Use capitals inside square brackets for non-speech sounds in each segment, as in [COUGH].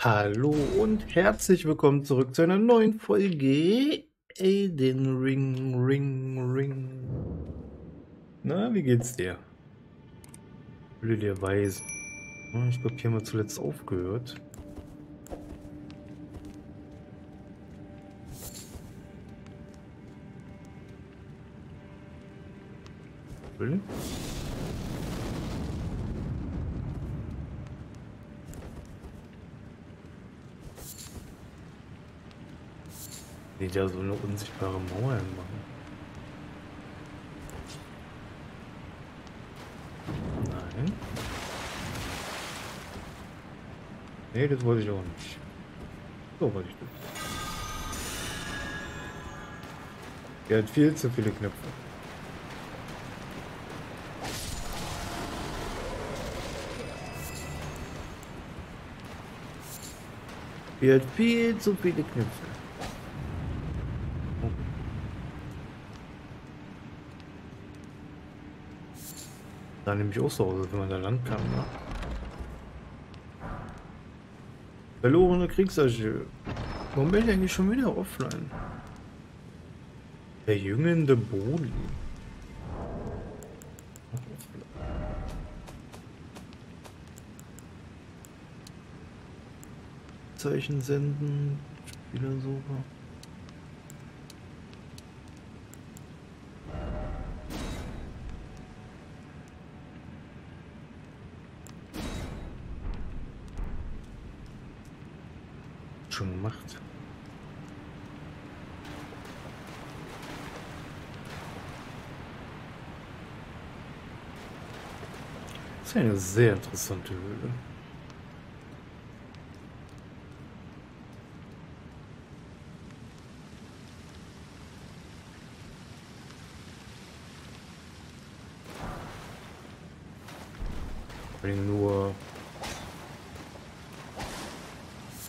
Hallo und herzlich willkommen zurück zu einer neuen Folge Elden Ring, Ring, Ring. Na, wie geht's dir? Würde dir weisen. Ich glaube, hier haben wir zuletzt aufgehört. Will? Die da so eine unsichtbare Mauer machen. Nein. Nee, das wollte ich auch nicht. So wollte ich das. Er hat viel zu viele Knöpfe. Er hat viel zu viele Knöpfe. Sah nämlich aus, wenn man da lang kam. Ne? Verlorene Kriegsarchiv. Warum bin ich eigentlich schon wieder offline? Der jüngende Boli. Zeichen senden. Spielersuche. schon gemacht. Das ist eine sehr interessante Höhle. Nur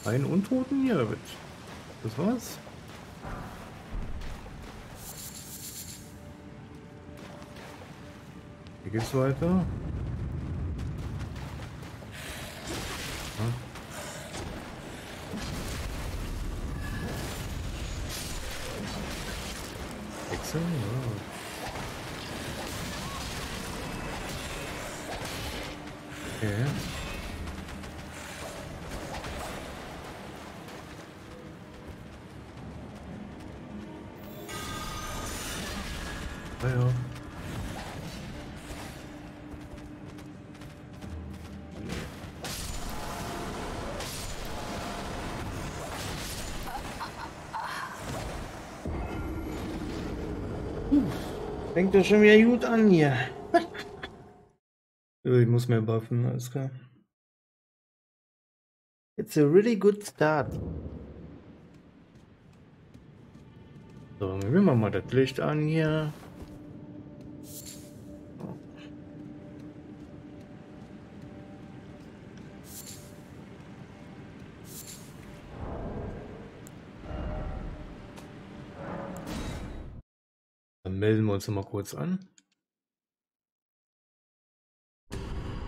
Einen Untoten hier damit. Das war's. Hier geht's weiter. Fängt doch schon wieder gut an hier. [LAUGHS] ich muss mehr buffen, alles klar. It's a really good start. So, wir machen mal das Licht an hier. Melden wir uns mal kurz an.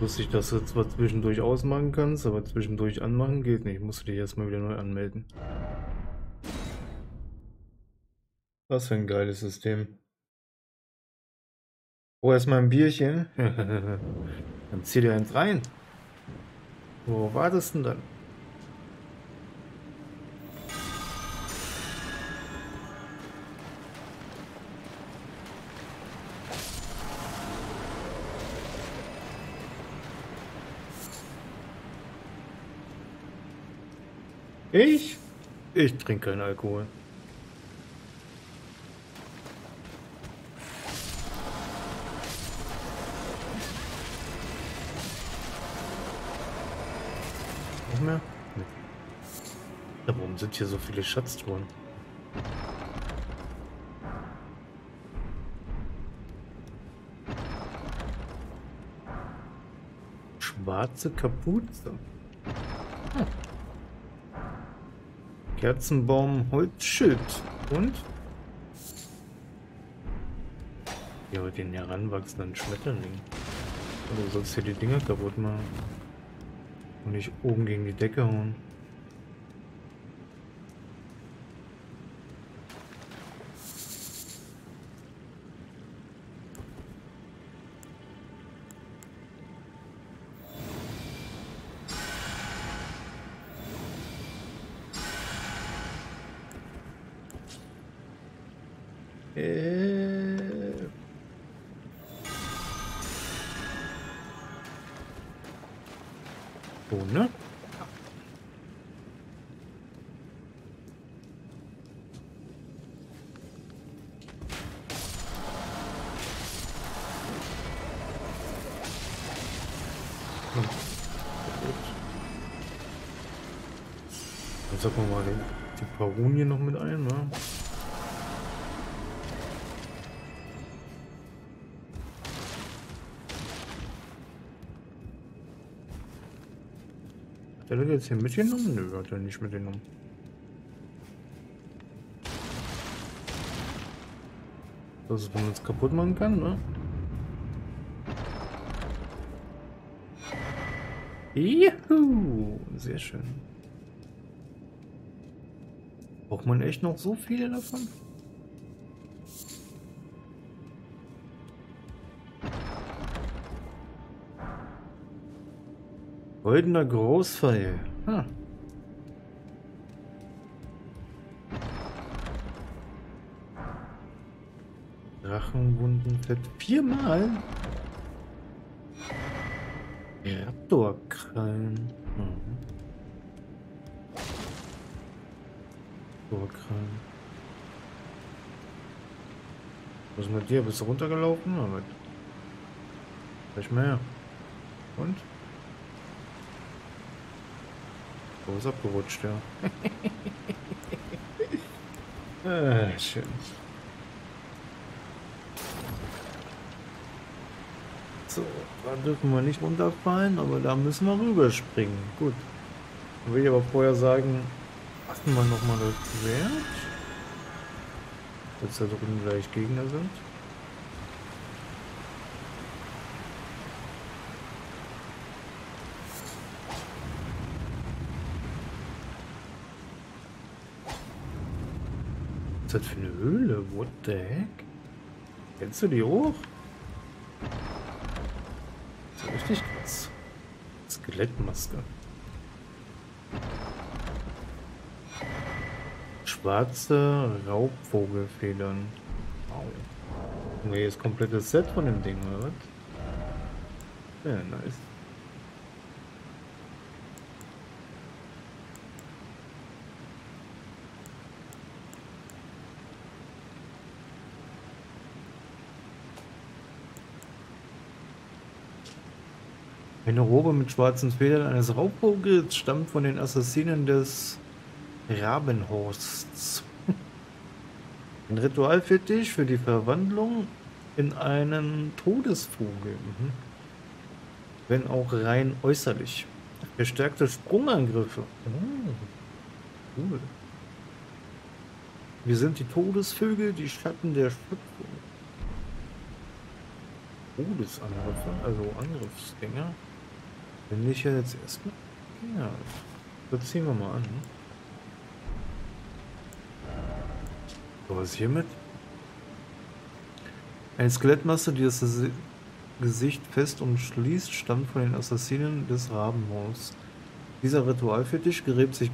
Wusste ich, dass du zwar zwischendurch ausmachen kannst, aber zwischendurch anmachen geht nicht. Musst du dich erstmal wieder neu anmelden. Was für ein geiles System. Oh, erstmal ein Bierchen. [LAUGHS] dann zieh dir eins rein. Wo wartest du denn dann? Ich? Ich trinke keinen Alkohol. Noch mehr? Nee. Ja, warum sind hier so viele Schatztruhen? Schwarze Kapuze. Hm. Kerzenbaum, Holzschild. Und? Ja, den heranwachsenden Schmetterling. Du sollst hier die Dinger kaputt machen. Und nicht oben gegen die Decke hauen. Jetzt hier mitgenommen? Nö, hat er nicht mitgenommen. Dass man jetzt kaputt machen kann, ne? Juhu, sehr schön. Braucht man echt noch so viele davon? Goldener Großpfeil. Drachenwundenfett. Viermal? Raptorkrallen. Mhm. Raptorkrallen. Was ist mit dir? Bist du runtergelaufen? Oder? Nicht mehr. Und? Oh, ist abgerutscht, ja. [LAUGHS] ah, schön. So, da dürfen wir nicht runterfallen, aber da müssen wir rüberspringen. Gut. Dann will ich aber vorher sagen, lassen wir nochmal das Schwert. Jetzt da drüben gleich Gegner sind. Was ist das für eine Höhle? What the heck? Kennst du die hoch? Skelettmaske. Schwarze Raubvogelfedern. Wow. Nee, ist komplettes Set von dem Ding, oder was? Sehr nice. Eine Robe mit schwarzen Federn eines Raubvogels stammt von den Assassinen des Rabenhorsts. [LAUGHS] Ein Ritualfetisch für die Verwandlung in einen Todesvogel. Mhm. Wenn auch rein äußerlich. Verstärkte Sprungangriffe. Oh, cool. Wir sind die Todesvögel, die Schatten der Schöpfung. Todesangriffe, also Angriffsgänger. Wenn ich ja jetzt erstmal. Ja, das ziehen wir mal an. So, was ist hiermit? Eine Skelettmasse, die das Gesicht fest umschließt, stammt von den Assassinen des Rabenhaus. Dieser Ritualfetisch gräbt sich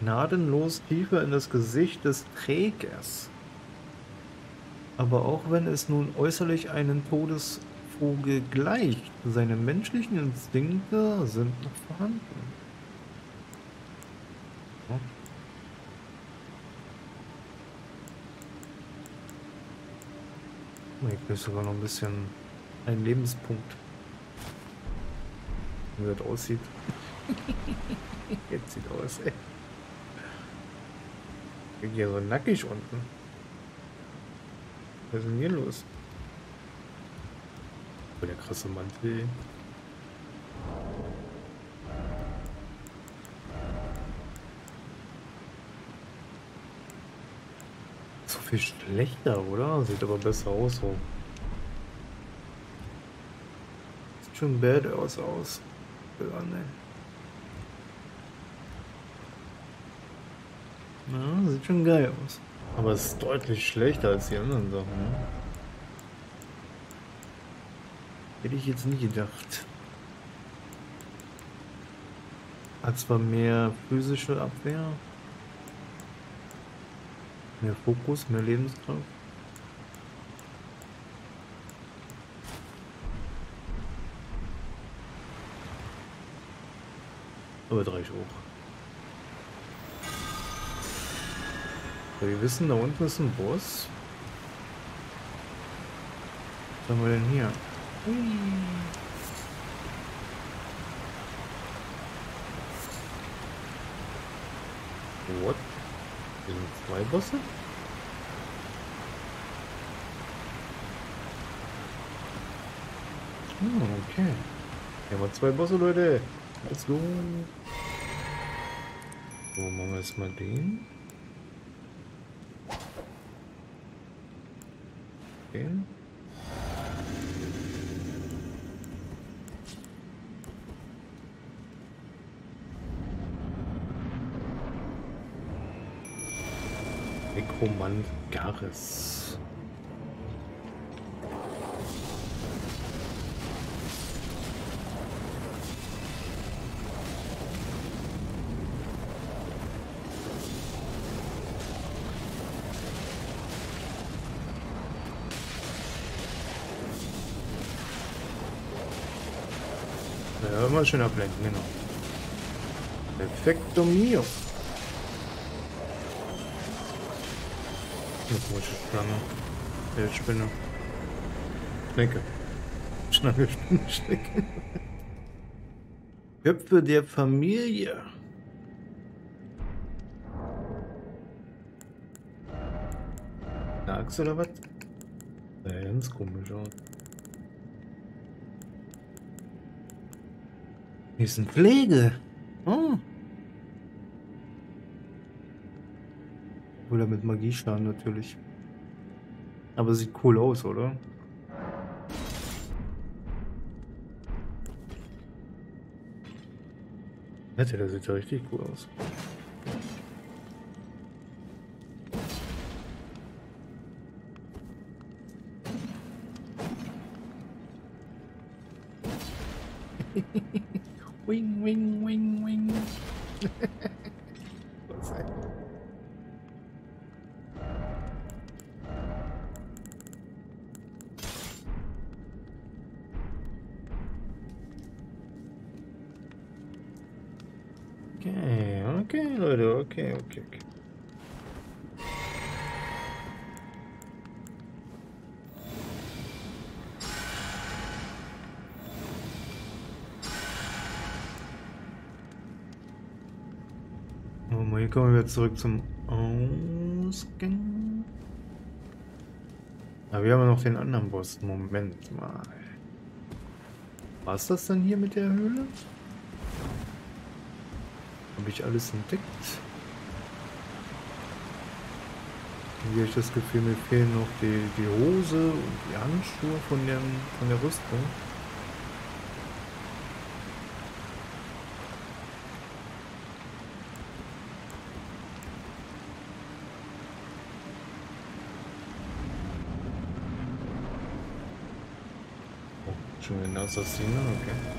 gnadenlos tiefer in das Gesicht des Trägers. Aber auch wenn es nun äußerlich einen Todes Vogel gleicht. Seine menschlichen Instinkte sind noch vorhanden. Ja. Ich bin sogar noch ein bisschen ein Lebenspunkt. Wie das aussieht. [LAUGHS] Jetzt sieht aus, ey. Ich bin hier so nackig unten. Was ist denn hier los? Oh, der krasse Mantel. So viel schlechter, oder? Sieht aber besser aus so. Sieht schon badass aus. Ja, ne. Ja, sieht schon geil aus. Aber es ist deutlich schlechter als die anderen Sachen. Ne? Hätte ich jetzt nie gedacht. Hat zwar mehr physische Abwehr, mehr Fokus, mehr Lebenskraft. Aber drei ich hoch. So, wir wissen, da unten ist ein Boss. Was haben wir denn hier? Hui. What? Sind zwei Bosse? Oh, okay. Hier haben zwei Bosse, Leute. Let's go. So, machen wir erstmal den. Den. Nekromant Garis. Ja, immer schön ablenken, genau. Perfekto mio. Eine komische Schlange. Spinne. Schnecke. Schlange, Spinne, Schnecke. Köpfe der Familie. Axt oder was? Ja ganz komisch aus. Hier ist ein Pflege. Oh. Oder mit Magieschaden natürlich. Aber sieht cool aus, oder? Hätte, der sieht ja richtig cool aus. Hier kommen wir zurück zum Ausgang. Aber wir haben noch den anderen Boss. Moment mal. Was das dann hier mit der Höhle? Habe ich alles entdeckt? Hier habe ich das Gefühl, mir fehlen noch die, die Hose und die Handschuhe von, der, von der Rüstung. Oh, schon wieder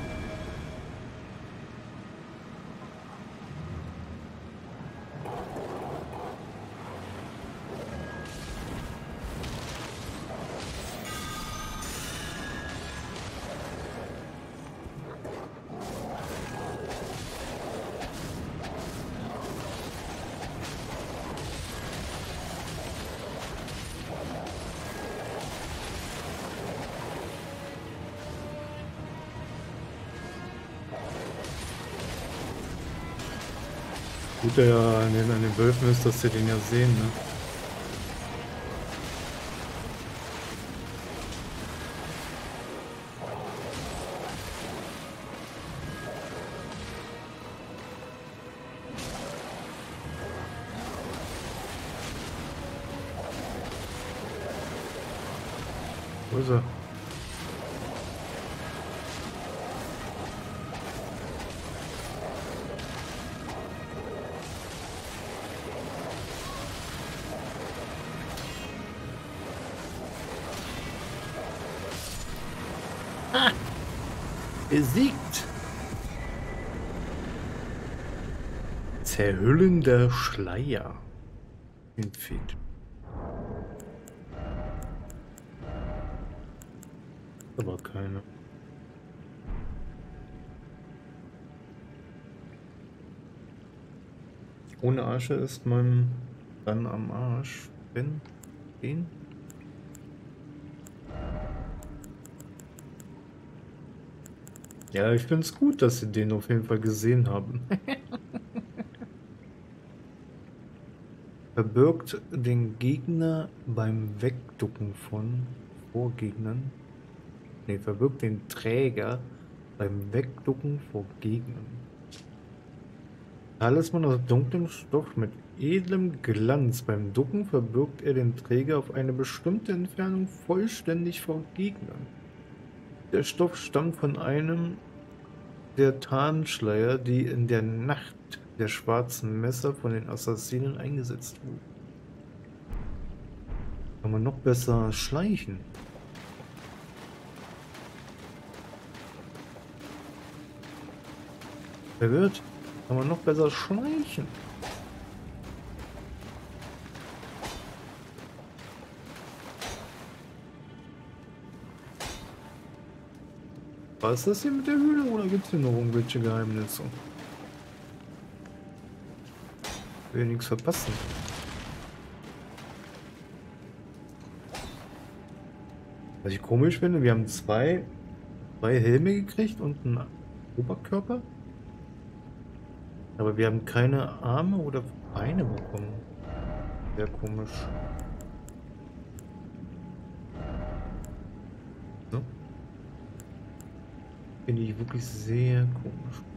eine Assassine, okay. Gut, ja, an den, an den Wölfen ist, dass sie den ja sehen, ne? Zerhüllender Schleier. Entfehlt. Aber keine. Ohne Asche ist man dann am Arsch. Bin, den. Ja, ich finde es gut, dass sie den auf jeden Fall gesehen haben. [LAUGHS] Verbirgt den Gegner beim Wegducken von Vorgegnern. Ne, verbirgt den Träger beim Wegducken vor Gegnern. Talisman aus dunklem Stoff mit edlem Glanz. Beim Ducken verbirgt er den Träger auf eine bestimmte Entfernung vollständig vor Gegnern. Der Stoff stammt von einem der Tarnschleier, die in der Nacht der schwarzen Messer von den Assassinen eingesetzt wurden. Kann man noch besser schleichen. Wer wird? Kann man noch besser schleichen. Was ist das hier mit der Höhle oder gibt es hier noch irgendwelche Geheimnisse? Will nichts verpassen. Was ich komisch finde, wir haben zwei, zwei Helme gekriegt und einen Oberkörper. Aber wir haben keine Arme oder Beine bekommen. Sehr komisch. Finde ich wirklich sehr komisch.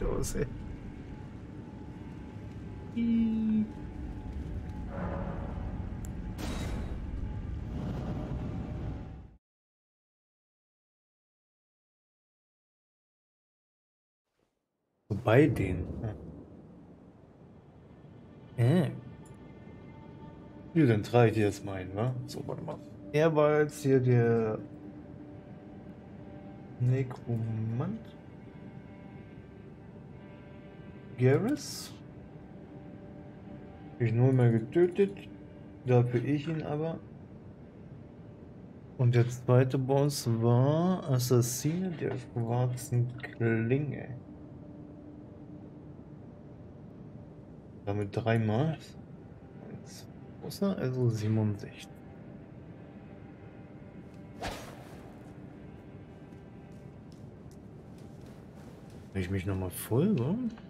Sieht aus, ey. bei denen. Äh. Ja, dann trage ich dir jetzt mal wa? So, warte mal. Er war jetzt hier der Nekromant. Garrus. Ich nur mal getötet. Dafür ich ihn aber. Und der zweite Boss war Assassine der schwarzen Klinge. Damit dreimal. Außer also 67. Wenn ich mich nochmal folge. Ich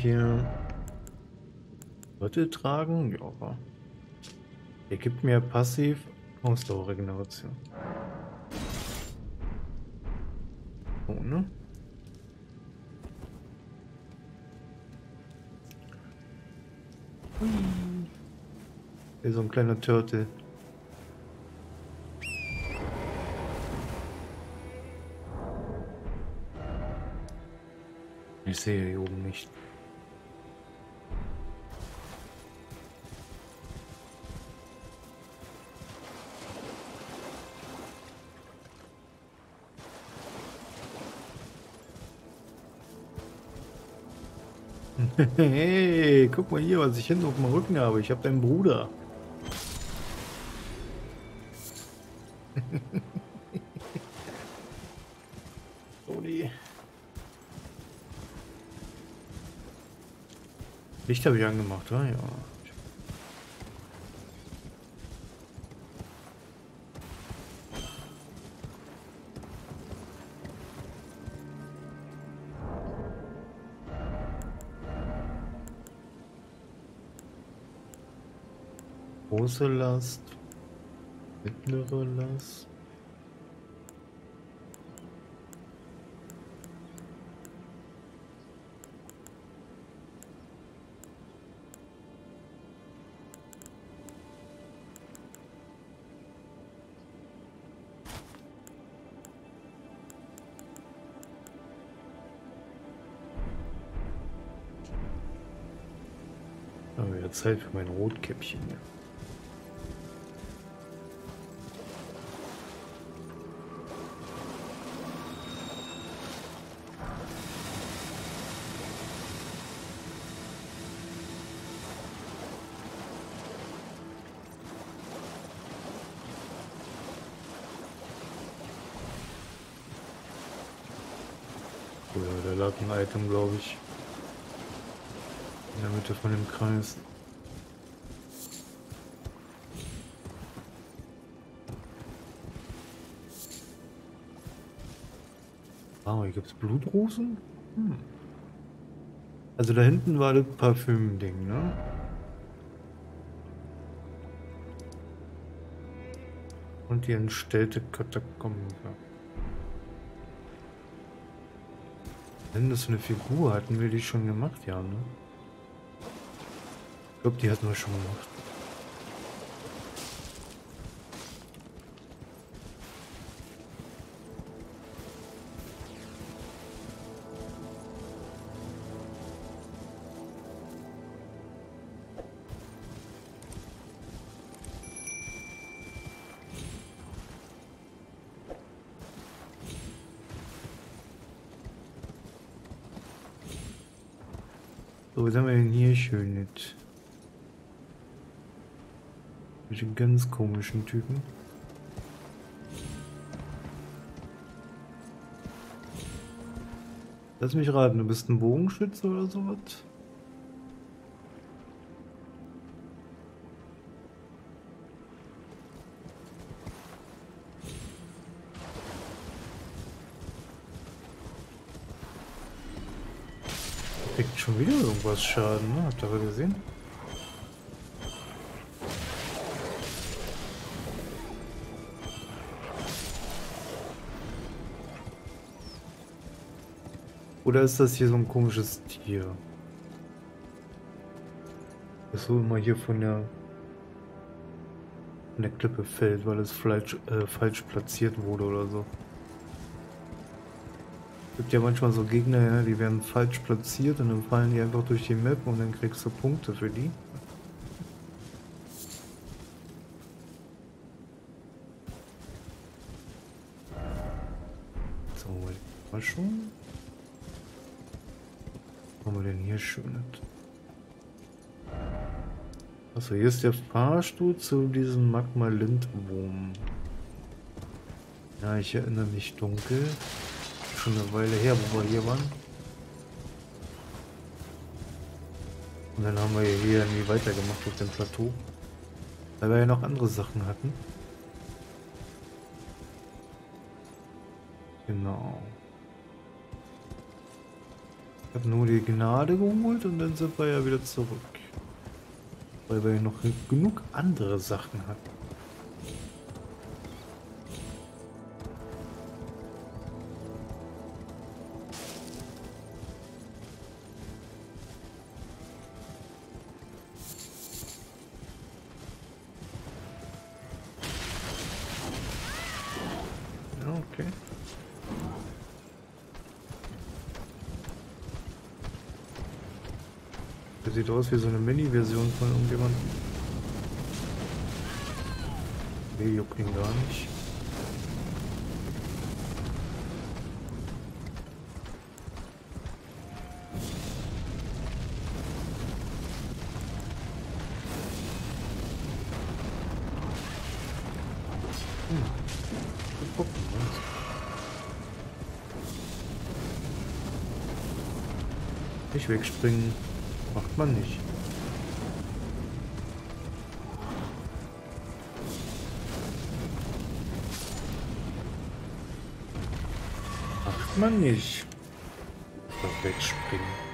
hier Gürtel tragen? Ja. Er gibt mir passiv Ausdauerregeneration. So, ne? Hier so ein kleiner Turtle. Ich sehe hier oben nicht. Hey, guck mal hier, was ich hinten auf dem Rücken habe. Ich habe deinen Bruder. [LAUGHS] Licht habe ich angemacht, oder? Ja. Große Last, mittlere Last. Aber jetzt halt für mein Rotkäppchen. Hier. Kreis. Ah, hier gibt es Blutrosen? Hm. Also da hinten war das Parfüm-Ding, ne? Und die entstellte Katakombe. Wenn das eine Figur hatten wir die schon gemacht, ja, ne? Ich glaube, die hatten wir schon gemacht. So, was haben wir denn hier schön den ganz komischen Typen. Lass mich raten, du bist ein Bogenschütze oder sowas? Kriegt schon wieder irgendwas Schaden, ne? Habt ihr aber gesehen? Oder ist das hier so ein komisches Tier? Das so immer hier von der, von der Klippe fällt, weil es falsch, äh, falsch platziert wurde oder so. Es gibt ja manchmal so Gegner, ja, die werden falsch platziert und dann fallen die einfach durch die Map und dann kriegst du Punkte für die. Ist der Fahrstuhl zu diesem Magma-Lindwurm. Ja, ich erinnere mich dunkel. Schon eine Weile her, wo wir hier waren. Und dann haben wir hier irgendwie weitergemacht auf dem Plateau. Weil wir ja noch andere Sachen hatten. Genau. Ich habe nur die Gnade geholt und dann sind wir ja wieder zurück. Weil wir noch genug andere Sachen hatten. Aus wie so eine Mini-Version von irgendjemandem. Nee, juckt ihn gar nicht. Hm. Wegspringen. Macht man nicht. Macht man nicht. Wegspringen.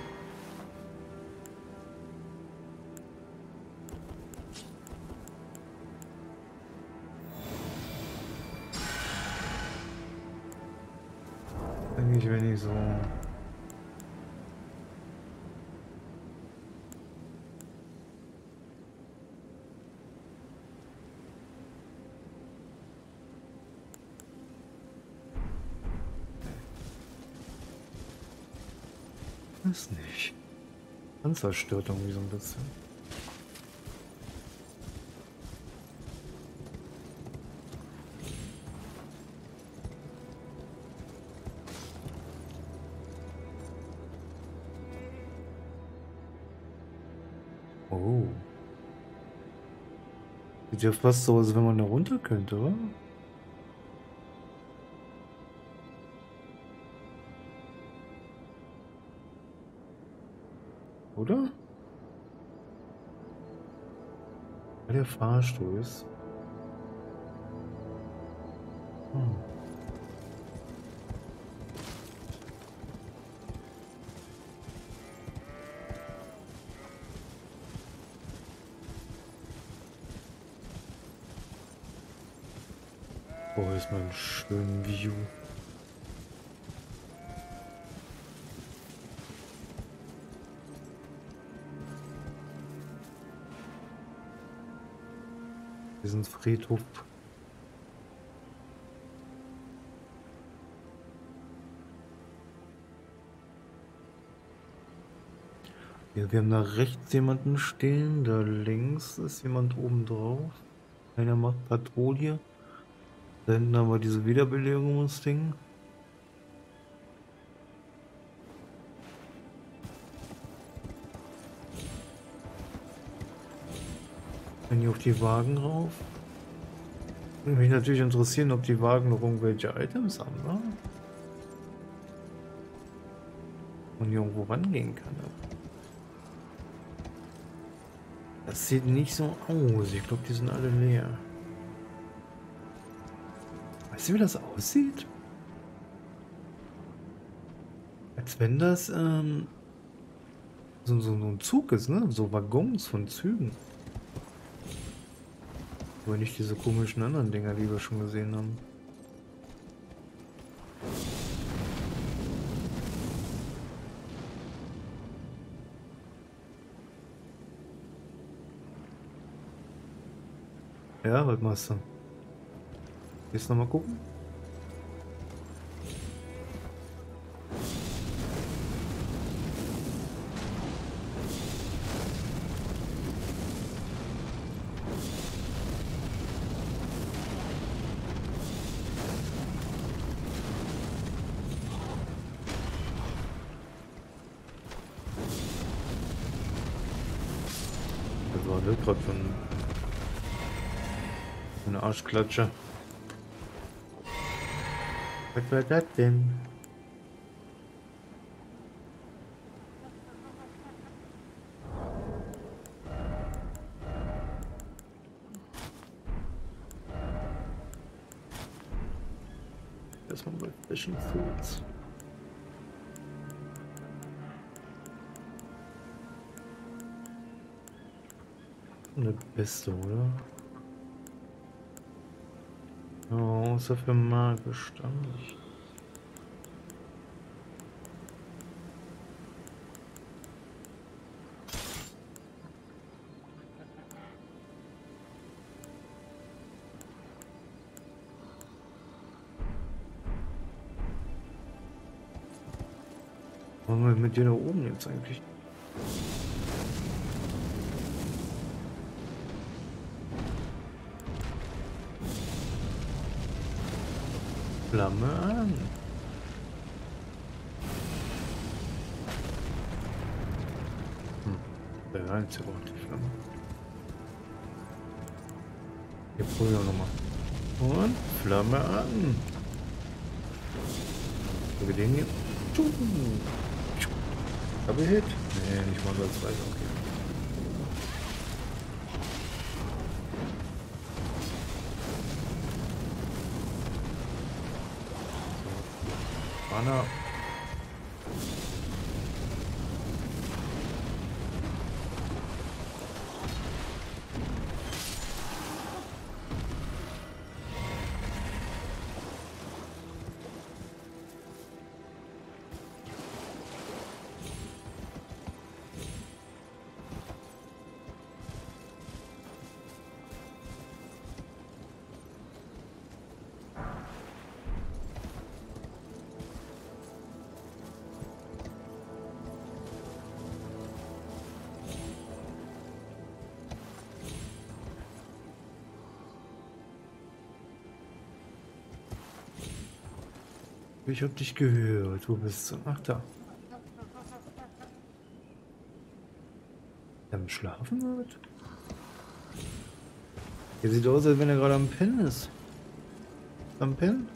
Weiß nicht. Ganz irgendwie so ein bisschen. Oh. Sieht ja fast so aus, als wenn man da runter könnte, oder? Der Friedhof. Ja, wir haben da rechts jemanden stehen, da links ist jemand oben drauf. Einer macht Patrouille. Dann haben wir diese Wiederbelebungsding. Wenn hier auf die Wagen rauf. Mich natürlich interessieren, ob die Wagen noch irgendwelche Items haben, ne? Und hier irgendwo rangehen kann. Das sieht nicht so aus. Ich glaube, die sind alle leer. Weißt du, wie das aussieht? Als wenn das ähm, so, so, so ein Zug ist, ne? So Waggons von Zügen. Aber nicht diese komischen anderen Dinger, die wir schon gesehen haben. Ja, was machst du? Jetzt nochmal gucken. Das war das gerade von eine Arschklatsche. Was war das denn? Beste, oder? Oh, außer für magisch dann nicht. Wollen wir mit dir da oben jetzt eigentlich? Flamme an. Hm, der braucht die Flamme. Hier probieren wir nochmal. Und Flamme an. Wir den hier. Double Hit? Nee, nicht mal das weiter. Okay. No. Ich hab dich gehört. Wo bist du? Ach, da. Am Schlafen wird? Er sieht aus, als wenn er gerade am Pennen ist. Am Pennen?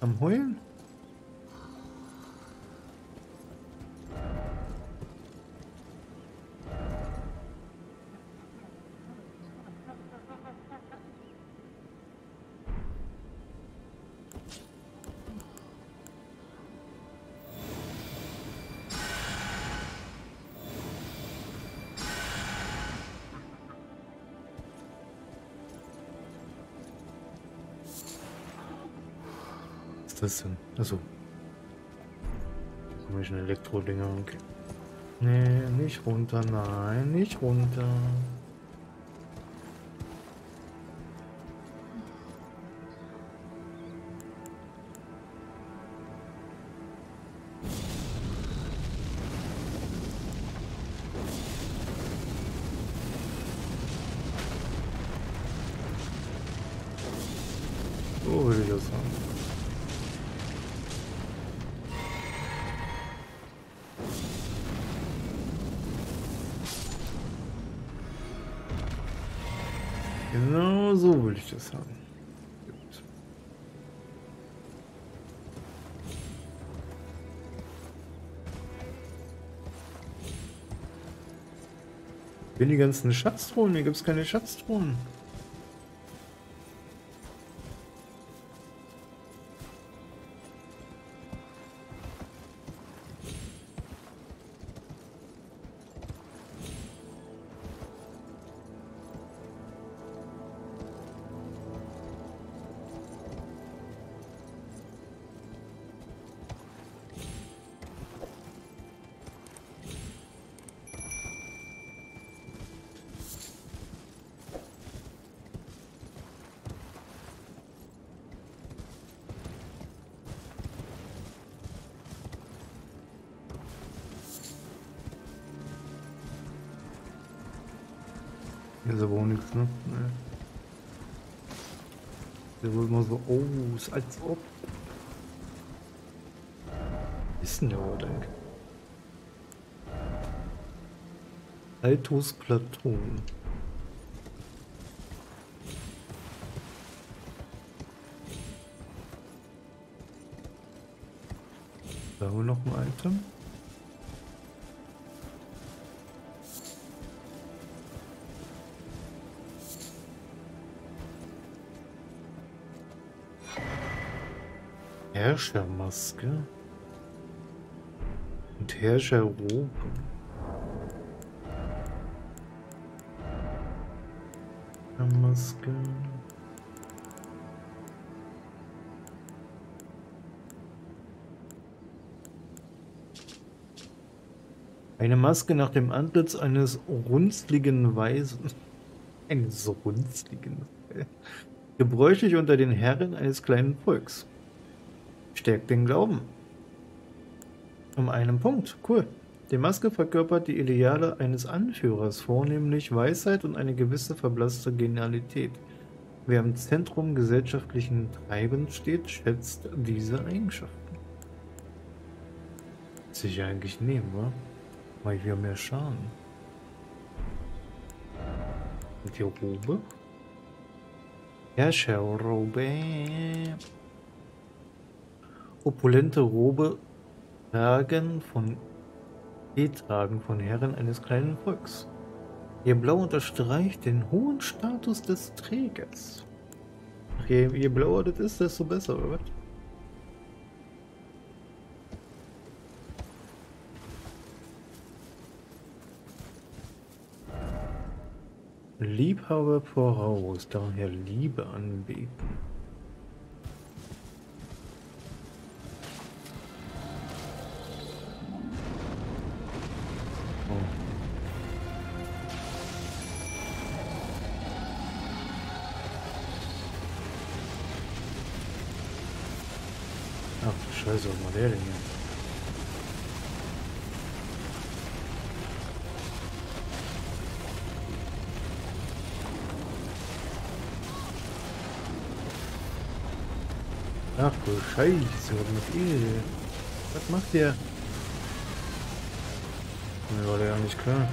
Am Heulen? Das denn? Achso. Komische Elektro-Dinger, okay. Nee, nicht runter, nein, nicht runter. So würde ich das haben. Gut. Bin die ganzen Schatztruhen? Hier gibt es keine Schatztruhen. Ist als ob. Ist denn der Odenk? Altos Plateau. Da wir noch ein Item. Herrschermaske und Herrscherrobe. Maske. Eine Maske nach dem Antlitz eines runzligen Weisen. Eines runzligen. [LAUGHS] Gebräuchlich unter den Herren eines kleinen Volks. Stärkt den Glauben. Um einen Punkt. Cool. Die Maske verkörpert die Ideale eines Anführers, vornehmlich Weisheit und eine gewisse verblasste Genialität. Wer im Zentrum gesellschaftlichen Treibens steht, schätzt diese Eigenschaften. Sich eigentlich nehmen, wa? Weil wir mehr Schaden. Die Robe? Herrscherrobe opulente Robe tragen von tragen von Herren eines kleinen Volks. Ihr Blau unterstreicht den hohen Status des Trägers. Ach, je, je blauer das ist, desto besser, oder was? Liebhaber voraus, daher Liebe anbeten. Scheiße, was war der denn hier? Ach du Scheiße, was mit ihr? Was macht ihr? Mir war der ja nicht klar.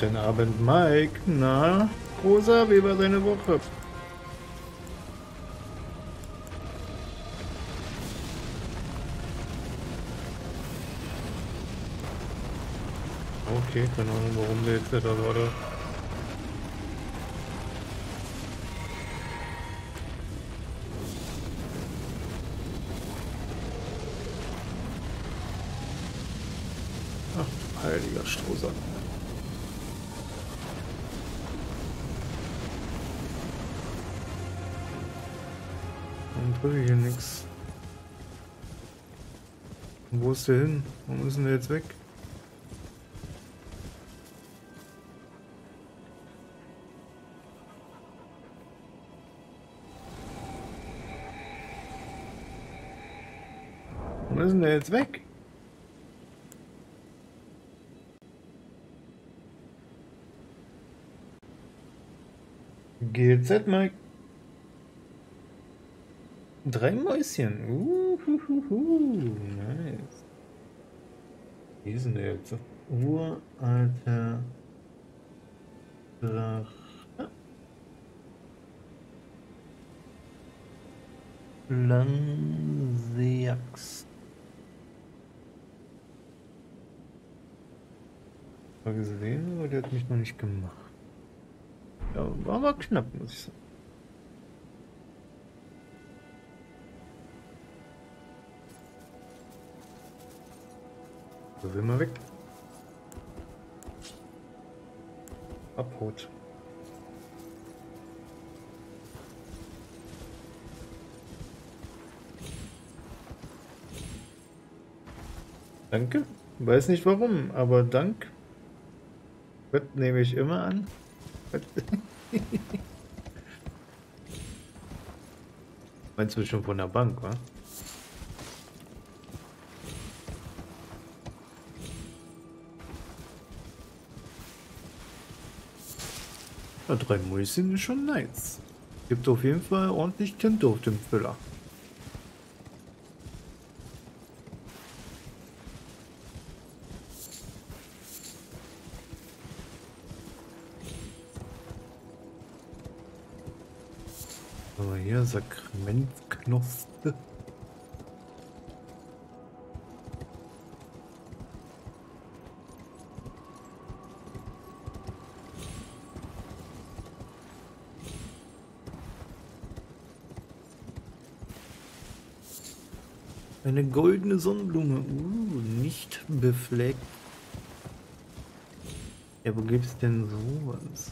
Guten Abend, Mike. Na, Rosa, wie war deine Woche? Okay, keine Ahnung, warum der jetzt da gerade. Ach, heiliger Strohsack. Drücke hier nichts? Wo ist der hin? Ist denn der jetzt weg? Warum ist denn jetzt weg? GZ, Mike. Drei Mäuschen. Uhuhuhu. Nice. Ist denn der jetzt? Uralter Drache. Lanseax. Mal gesehen, aber der hat mich noch nicht gemacht. Ja, war aber knapp, muss ich sagen. So will mal weg. Abhaut. Danke. Weiß nicht warum, aber Dank. Das nehme ich immer an. [LAUGHS] Meinst du schon von der Bank, wa? Ja, drei Mäuschen ist schon nice. Gibt auf jeden Fall ordentlich Tinte auf dem Füller. Aber hier Sakramentknospe. Goldene Sonnenblume. Uh, nicht befleckt. Ja, wo gibt's denn sowas?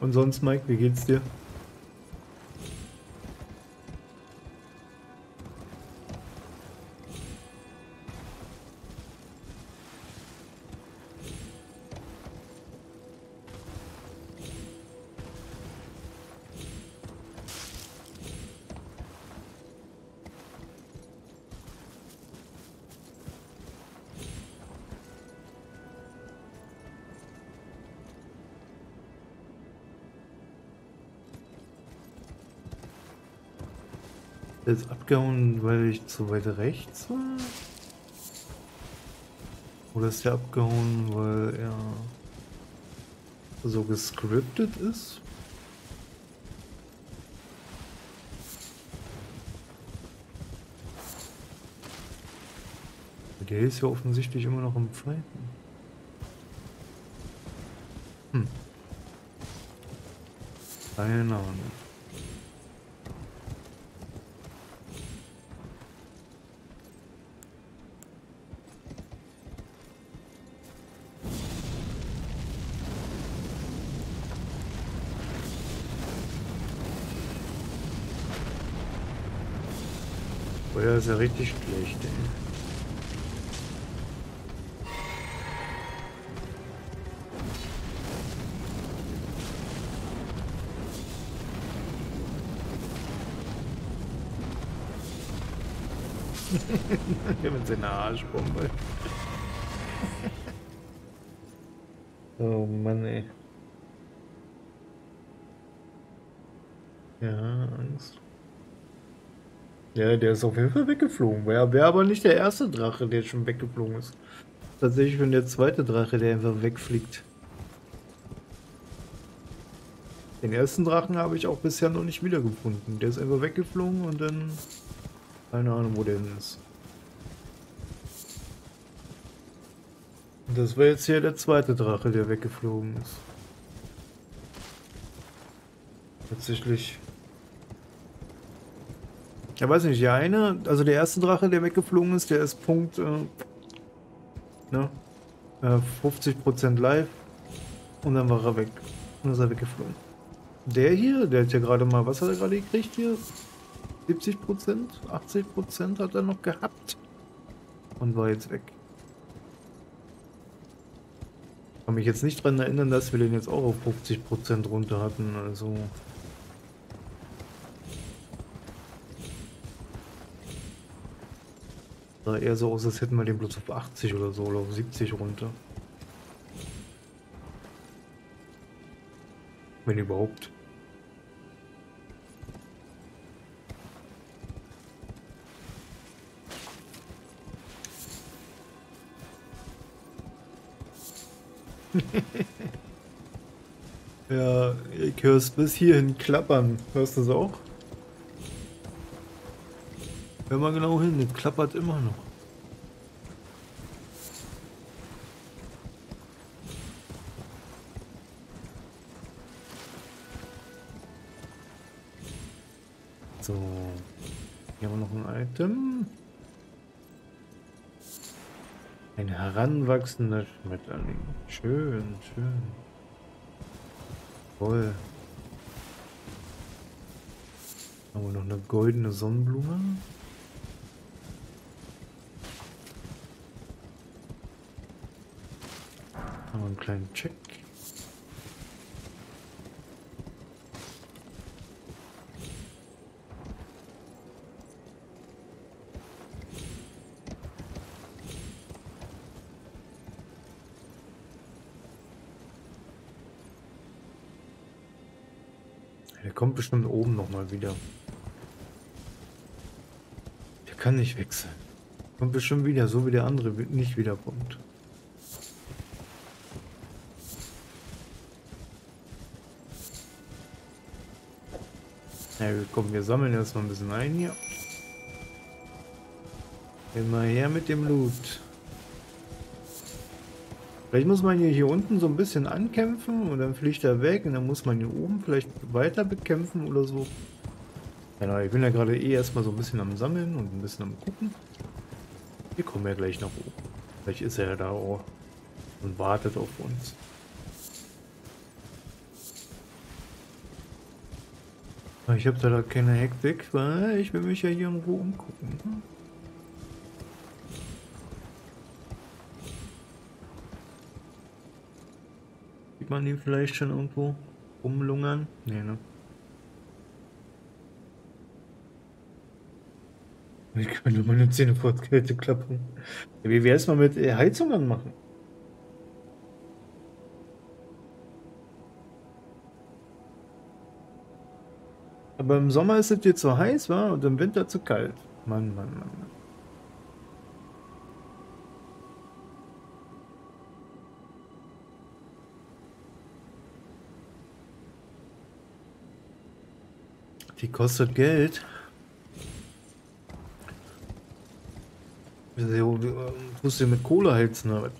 Und sonst, Mike, wie geht's dir? Abgehauen, weil ich zu weit rechts war? Oder ist der abgehauen, weil er so gescriptet ist? Der ist ja offensichtlich immer noch im Fighten. Hm. Keine Ahnung. ist richtig schlecht, ey. [LAUGHS] sie seiner Arschbombe. [LAUGHS] oh Mann, ey. Ja. Ja, der ist auf jeden Fall weggeflogen. Wäre wär aber nicht der erste Drache, der schon weggeflogen ist. Tatsächlich bin der zweite Drache, der einfach wegfliegt. Den ersten Drachen habe ich auch bisher noch nicht wiedergefunden. Der ist einfach weggeflogen und dann... Keine Ahnung, wo der ist. Das war jetzt hier der zweite Drache, der weggeflogen ist. Tatsächlich. Ja, weiß nicht, der eine, also der erste Drache, der weggeflogen ist, der ist Punkt, äh, ne, äh, 50% live und dann war er weg. Und ist er weggeflogen. Der hier, der hat ja gerade mal, was hat er gerade gekriegt hier? 70%, 80% hat er noch gehabt und war jetzt weg. Ich kann mich jetzt nicht daran erinnern, dass wir den jetzt auch auf 50% runter hatten, also... Sah eher so aus, als hätten wir den bloß auf 80 oder so oder auf 70 runter. Wenn überhaupt. [LAUGHS] ja, ich höre es bis hierhin klappern. Hörst du es auch? Hör mal genau hin, es klappert immer noch. So. Hier haben wir noch ein Item. Ein heranwachsender Schmetterling. Schön, schön. Toll. Haben wir noch eine goldene Sonnenblume? Einen kleinen Check. Der kommt bestimmt oben noch mal wieder. Der kann nicht wechseln. Kommt bestimmt wieder, so wie der andere nicht wiederkommt. Ja, komm, wir sammeln erstmal ein bisschen ein hier. Immer her mit dem Loot. Vielleicht muss man hier, hier unten so ein bisschen ankämpfen und dann fliegt er weg und dann muss man hier oben vielleicht weiter bekämpfen oder so. Genau, ich bin ja gerade eh erstmal so ein bisschen am Sammeln und ein bisschen am Gucken. Wir kommen ja gleich nach oben. Vielleicht ist er ja da auch und wartet auf uns. Ich habe da keine Hektik, weil ich will mich ja hier irgendwo umgucken. Sieht man ihn vielleicht schon irgendwo rumlungern? Nee, ne? Ich könnte meine Zähne vor Kälte klappen. Wie wäre es mal mit äh, Heizung anmachen? Aber im Sommer ist es dir zu heiß, wa? Und im Winter zu kalt. Mann, Mann, Mann. Mann. Die kostet Geld. Du musst du mit Kohle heizen, oder?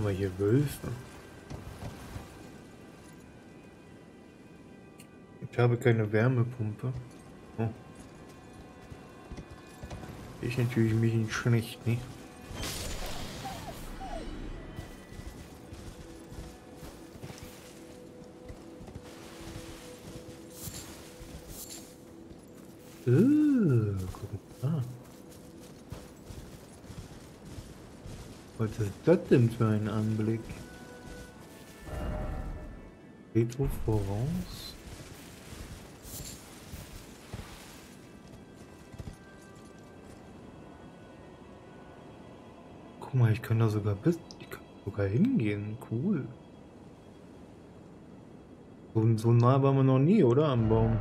Haben wir hier Wölfe? Ich habe keine Wärmepumpe. Oh. Ich natürlich ein bisschen schlecht, ne? Uh, guck mal. Was ist das denn für ein Anblick? Friedhof voraus. Guck mal, ich kann da sogar bis. Ich kann sogar hingehen. Cool. So, so nah waren wir noch nie, oder? Am Baum.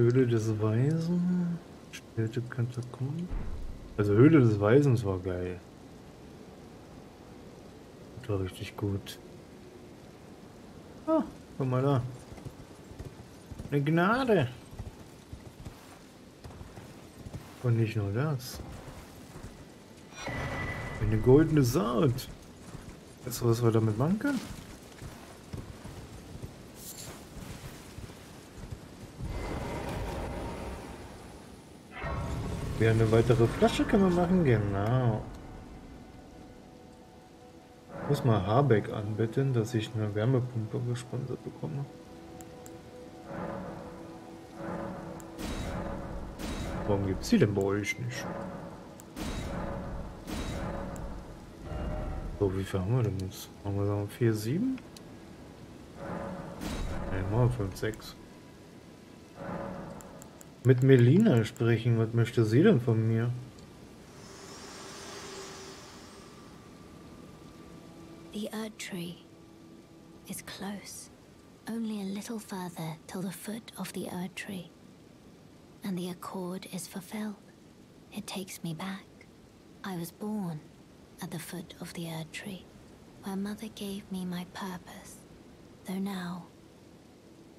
Höhle des Weisen. Städte Katakomben. Also Höhle des Weisens war geil. Das war richtig gut. Ah, guck mal da. Eine Gnade. Und nicht nur das. Eine goldene Saat. Weißt du, was wir damit machen können? Ja, eine weitere Flasche können wir machen, genau. Ich muss mal Habeck anbitten, dass ich eine Wärmepumpe gesponsert bekomme. Warum gibt es die denn bei euch nicht? So, wie viel haben wir denn jetzt? Haben wir sagen 4, 7? Ne, mal 5, 6. Mit Melina sprechen, was möchte sie denn von mir? The Erd Tree is close. Only a little further till the foot of the Erd Tree. And the accord is fulfilled. It takes me back. I was born at the foot of the Erd Tree, where Mother gave me my purpose. Though now,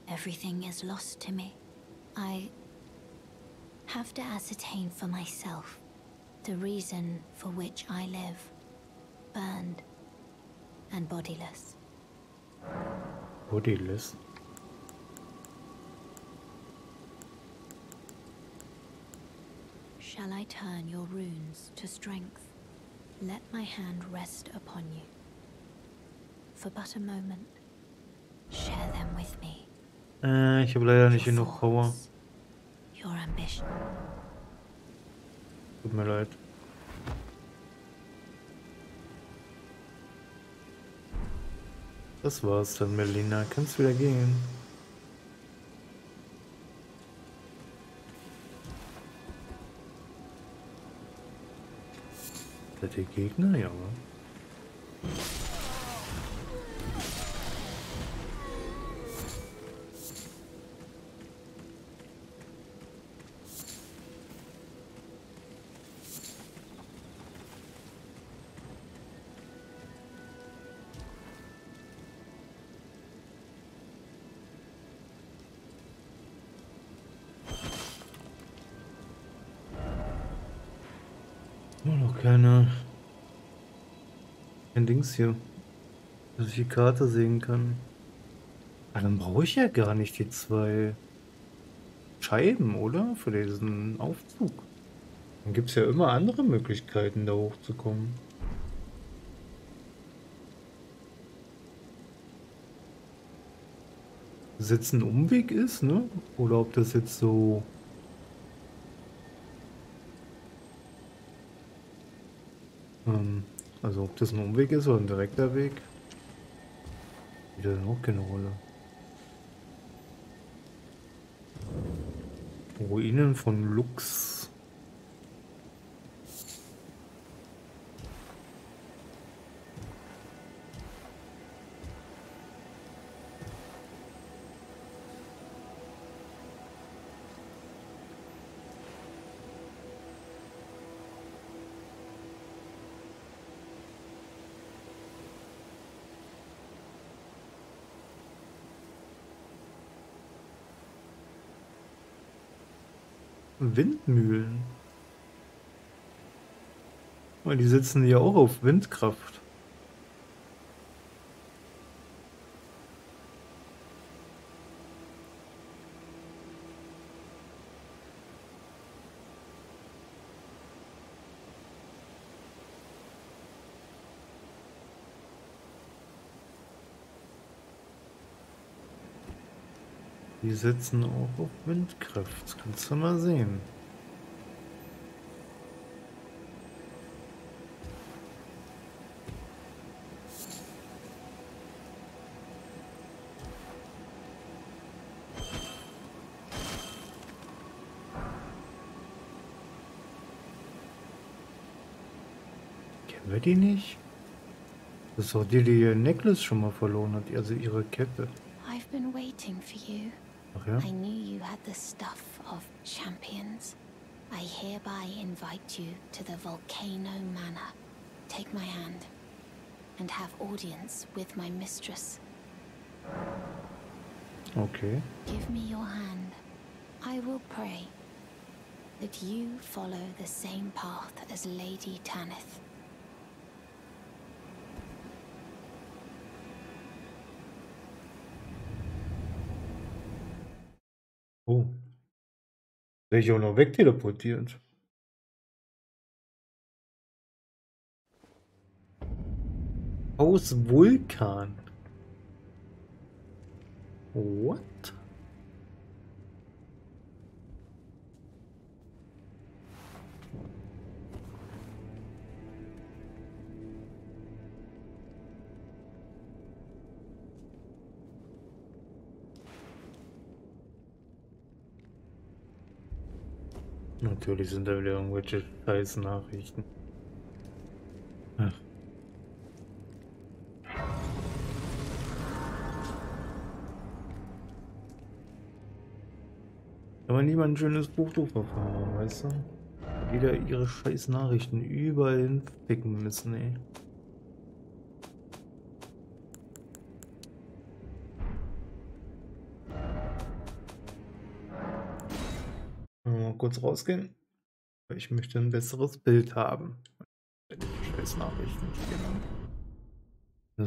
everything is lost to me. I have to ascertain for myself the reason for which I live, burned and bodiless. Bodiless? Shall I turn your runes to strength? Let my hand rest upon you. For but a moment, share them with me. Äh, ich habe leider genug Power. thoughts, Your ambition. Tut mir leid. Das war's dann, Melina. Kannst wieder gehen. Seid ihr Gegner? Ja. Dings hier. Dass ich die Karte sehen kann. Ah, dann brauche ich ja gar nicht die zwei Scheiben, oder? Für diesen Aufzug. Dann gibt es ja immer andere Möglichkeiten, da hochzukommen. Ob das jetzt ein Umweg ist, ne? Oder ob das jetzt so. Also ob das ein Umweg ist oder ein direkter Weg. Spielt dann auch keine Rolle. Ruinen von Lux. Windmühlen. Die sitzen ja auch auf Windkraft. setzen auch auf Windkraft. Das kannst du mal sehen. Kennen wir die nicht? Das ist doch die, die ihr Necklace schon mal verloren hat, also ihre Kette. Ja? I knew you had the stuff of champions. I hereby invite you to the Volcano Manor. Take my hand and have audience with my mistress. Okay. Give me your hand. I will pray that you follow the same path as Lady Tanith. Wäre ich auch noch wegteleportiert. Aus Vulkan. What? Natürlich sind da wieder irgendwelche scheiß Nachrichten. Ach. Aber niemand ein schönes Buchdruckverfahren, weißt du? Wieder ihre scheiß Nachrichten überall hinficken müssen, ey. Kurz rausgehen. Ich möchte ein besseres Bild haben. Scheiß Nachrichten stehen.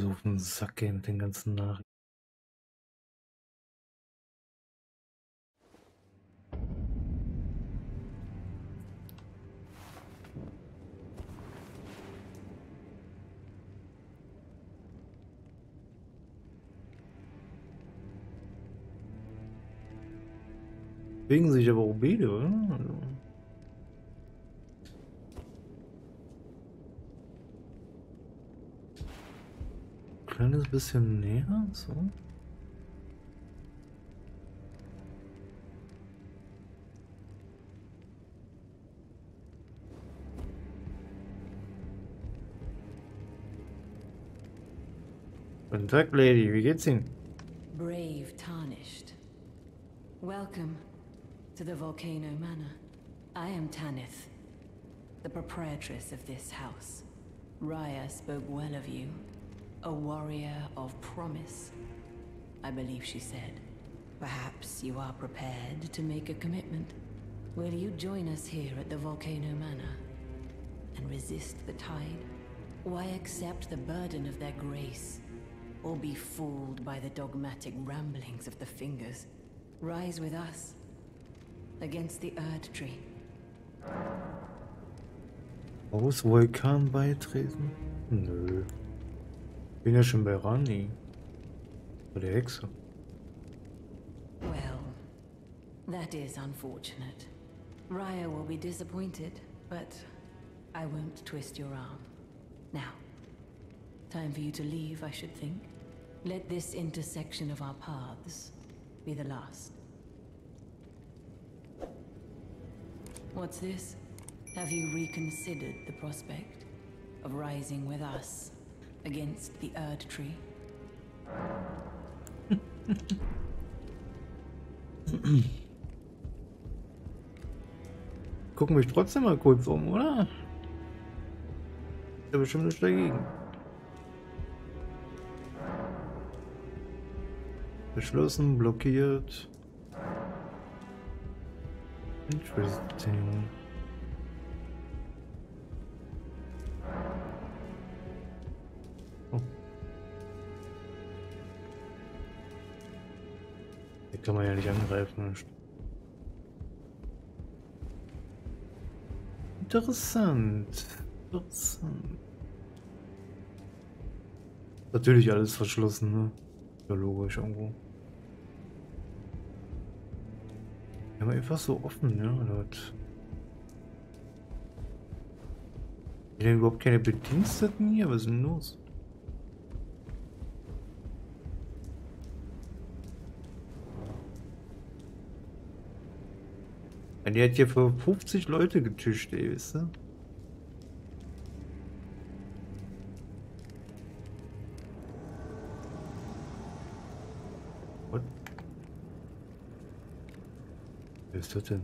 So auf den Sack gehen mit den ganzen Nachrichten. Wegen sich aber auch oder? Also. Kleines bisschen näher, so. Guten Tag, Lady, wie geht's Ihnen? The Volcano Manor. I am Tanith, the proprietress of this house. Raya spoke well of you. A warrior of promise, I believe she said. Perhaps you are prepared to make a commitment. Will you join us here at the Volcano Manor and resist the tide? Why accept the burden of their grace or be fooled by the dogmatic ramblings of the fingers? Rise with us against the Erd Tree. Aus Vulkan beitreten? Nö. Bin ja schon bei Rani. Bei der Hexe. Well, that is unfortunate. Raya will be disappointed, but I won't twist your arm. Now, time for you to leave, I should think. Let this intersection of our paths be the last. What's this? Have you reconsidered the prospect of rising with us against the Erd Tree? [CLEARS THROAT] Gucken mich trotzdem mal kurz um, oder? Ist ja bestimmt nicht dagegen. Beschlossen, blockiert. Interesting. Oh. Hier kann man ja nicht angreifen. Interessant. Interessant. Natürlich alles verschlossen, ne? Ja, logisch irgendwo. Ja, aber einfach so offen, ja, Leute. denn überhaupt keine Bediensteten hier? Was ist denn los? Die hat hier für 50 Leute getischt, ey, wisst ihr? Ist das denn?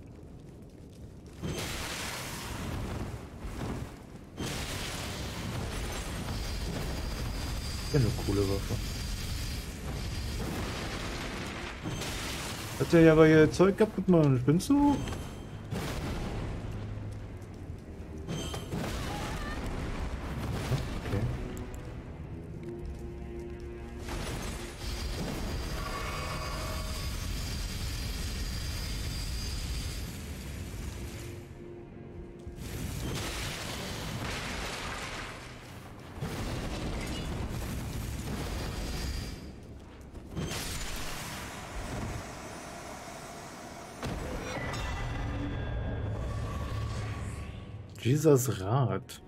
Ja, eine coole Waffe. Hat der ja aber ihr Zeug kaputt machen, spinnst du? Jesus Rad.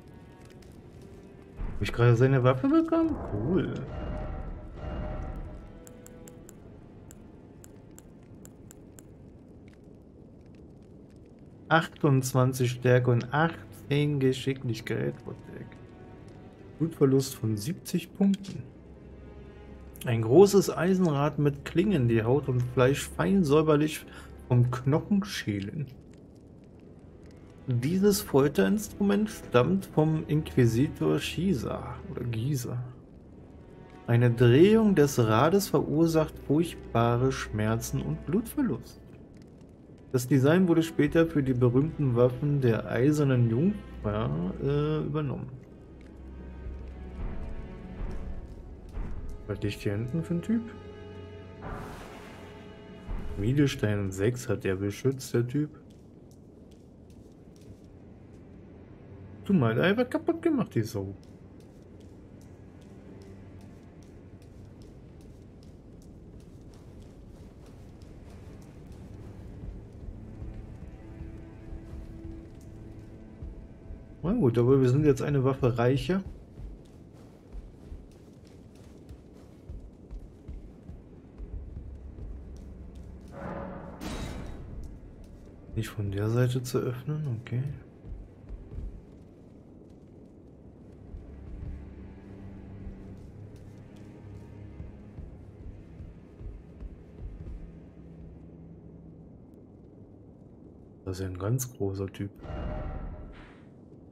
Habe ich gerade seine Waffe bekommen? Cool. Achtundzwanzig Stärke und 18 Geschicklichkeit. Blutverlust von 70 Punkten. Ein großes Eisenrad mit Klingen, die Haut und Fleisch fein säuberlich vom Knochen schälen. Dieses Folterinstrument stammt vom Inquisitor Shisa oder Gisa. Eine Drehung des Rades verursacht furchtbare Schmerzen und Blutverlust. Das Design wurde später für die berühmten Waffen der Eisernen Jungfer äh, übernommen. Was liegt hier hinten für ein Typ? Wiedestein 6 hat der beschützt, der Typ. Du mal einfach kaputt gemacht, die Sau. Na gut, aber wir sind jetzt eine Waffe reicher. Nicht von der Seite zu öffnen, okay. Das ist ja ein ganz großer Typ.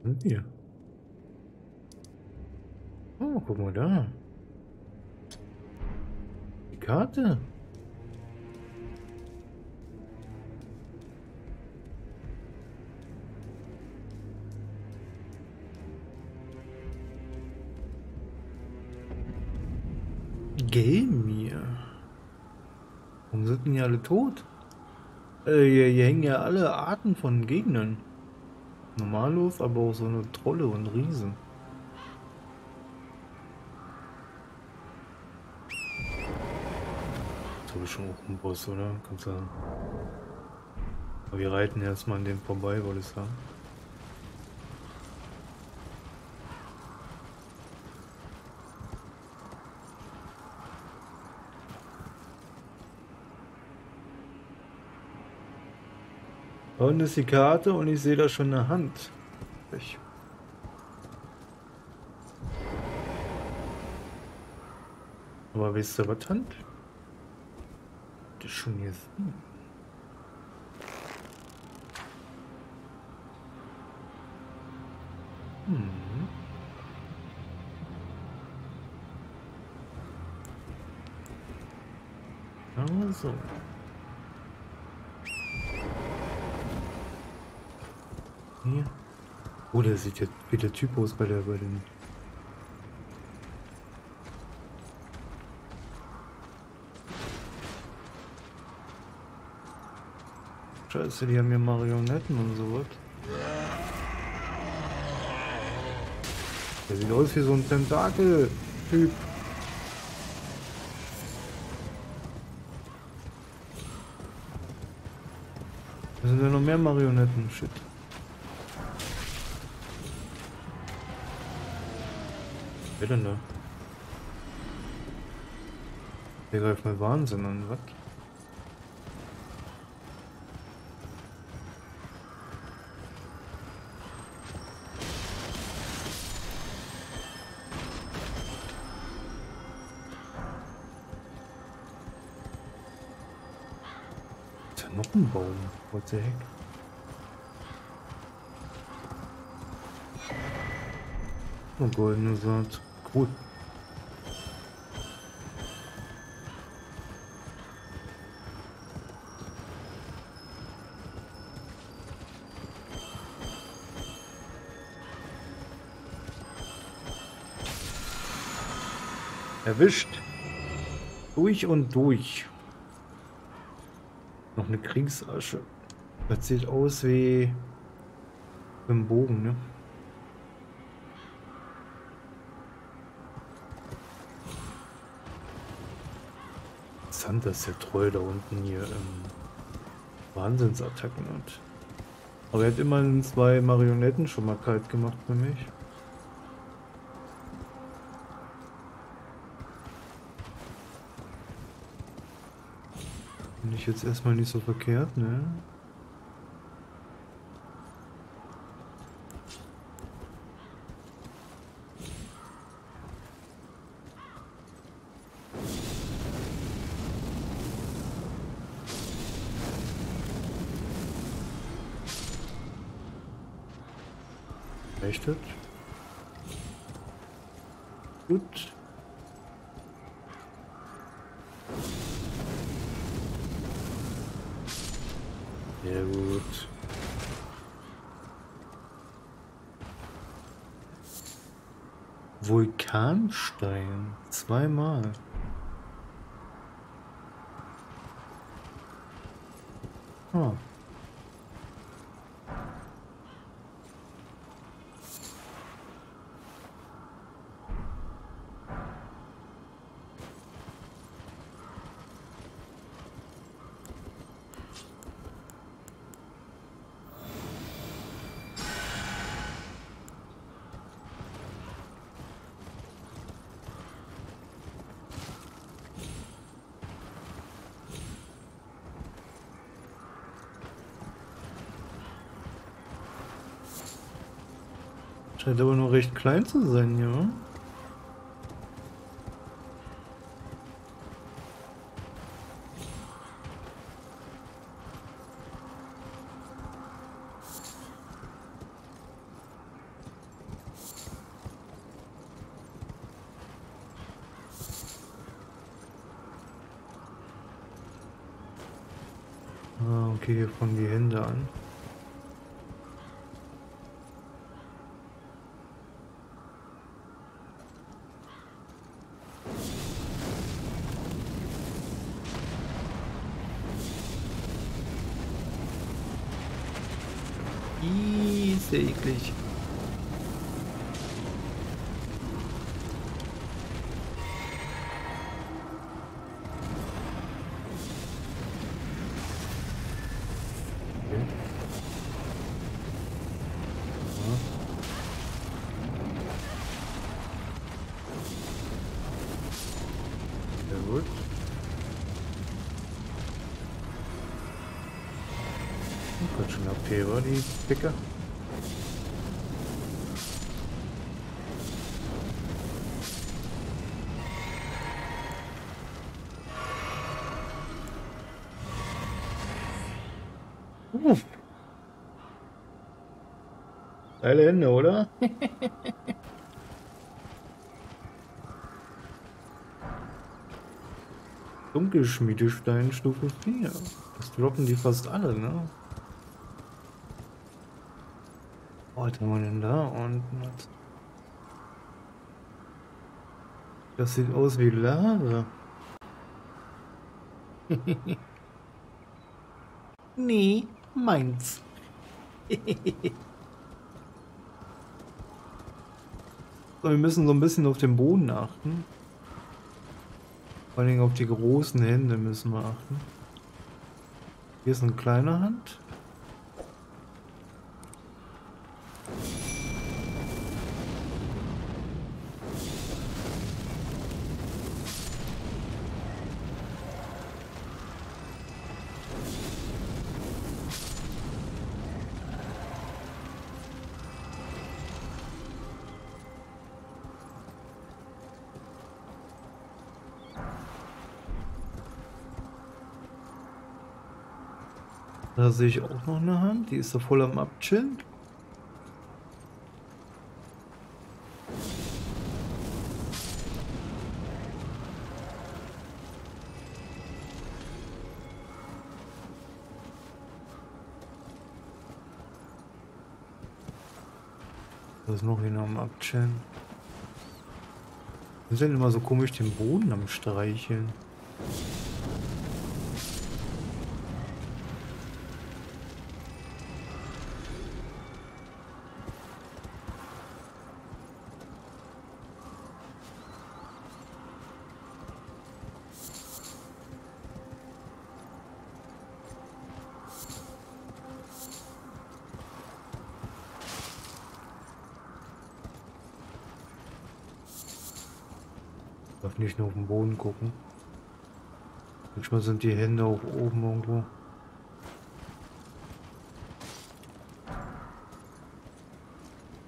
Und hier. Oh, guck mal da. Die Karte. Gelmir. Warum sind denn die alle tot? Äh, hier, hier hängen ja alle Arten von Gegnern. Normalos, aber auch so eine Trolle und Riesen. Das habe ich schon auch einen Boss, oder? Kannst du sagen. Aber wir reiten erstmal an dem vorbei, wollte ich sagen. Unten ist die Karte und ich sehe da schon eine Hand. Ich. Aber wisst ihr was Hand? Das schon hier. Hm. Hm. Also. Hier. Oh, der sieht jetzt wie der Typ aus bei der bei den. Scheiße, die haben hier Marionetten und sowas. Der sieht aus wie so ein Tentakel-Typ. Da sind ja noch mehr Marionetten. Shit. Wer denn da? Der greift mal Wahnsinn an, was? noch ein Baum. What the heck? Oh, goldene Saat. Gut. Erwischt. Durch und durch. Noch eine Kriegsasche. Das sieht aus wie ein Bogen, ne? Interessant, dass der Troll da unten hier ähm, Wahnsinnsattacken hat. Aber er hat immerhin zwei Marionetten schon mal kalt gemacht für mich. Finde ich jetzt erstmal nicht so verkehrt, ne? Leuchtet. Gut. Sehr gut. Vulkanstein. Zweimal. Ah. Scheint aber nur recht klein zu sein, ja. Ah, okay, hier fangen die Hände an. Ih, ist der eklig. Ganz schön AP, war die Picker. Geile Hände, oder? [LAUGHS] Dunkelschmiedestein Stufe 4. Das droppen die fast alle, ne? Was haben wir denn da unten? Das sieht aus wie Lava. [LAUGHS] nee, meins. [LAUGHS] wir müssen so ein bisschen auf den Boden achten. Vor allem auf die großen Hände müssen wir achten. Hier ist eine kleine Hand. Da sehe ich auch noch eine Hand, die ist da voll am Abchillen. Da ist noch einer am Abchillen. Wir sind immer so komisch den Boden am Streicheln. Darf nicht nur auf den Boden gucken. Manchmal sind die Hände auch oben irgendwo.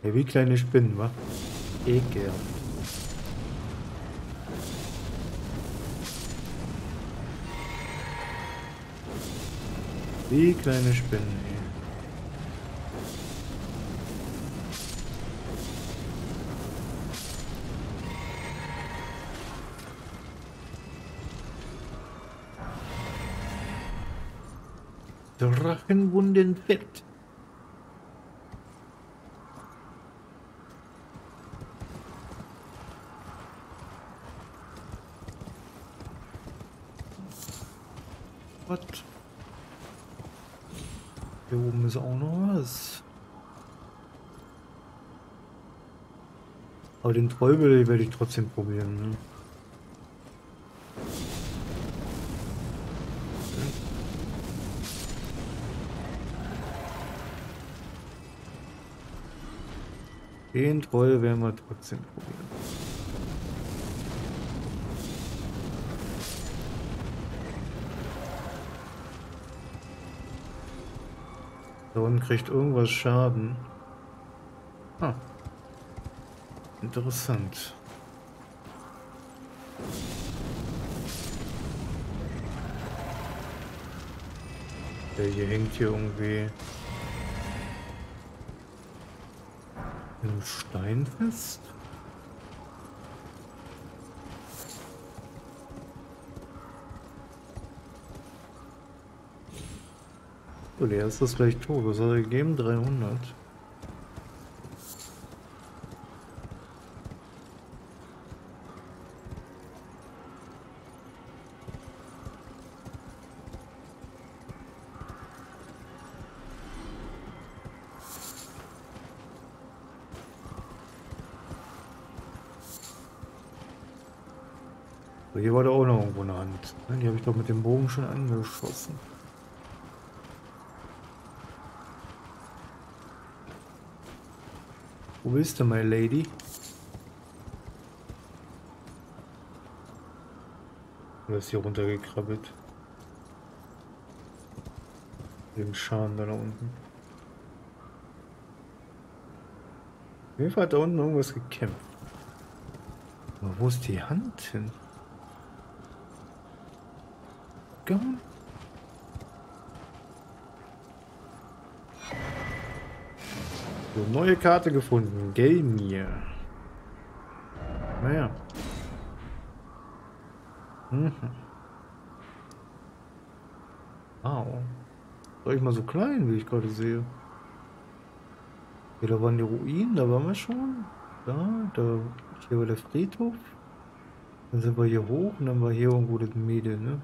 Ja, wie kleine Spinnen, wa? Ekelhaft. Wie kleine Spinnen, ey. Drachenwundenfett. Was? Hier oben ist auch noch was. Aber den Träubel werde ich trotzdem probieren. Ne? Den Troll werden wir trotzdem probieren. Da unten kriegt irgendwas Schaden. Ah. Interessant. Der hier hängt hier irgendwie im Stein fest. So, der ist das gleich tot. Was hat er gegeben? 300. So, hier war da auch noch irgendwo eine Hand. Ne, Die habe ich doch mit dem Bogen schon angeschossen. Wo bist du, my lady? Oder ist hier runtergekrabbelt? Dem Schaden da, da unten. Auf jeden Fall hat da unten irgendwas gekämpft. Aber wo ist die Hand hin? Gone. So, neue Karte gefunden. Gelmir. Naja. Mhm. Wow. War ich mal so klein, wie ich gerade sehe. Hier, da waren die Ruinen, da waren wir schon. Da, da, hier war der Friedhof. Dann sind wir hier hoch und dann war hier irgendwo das Mädel, ne?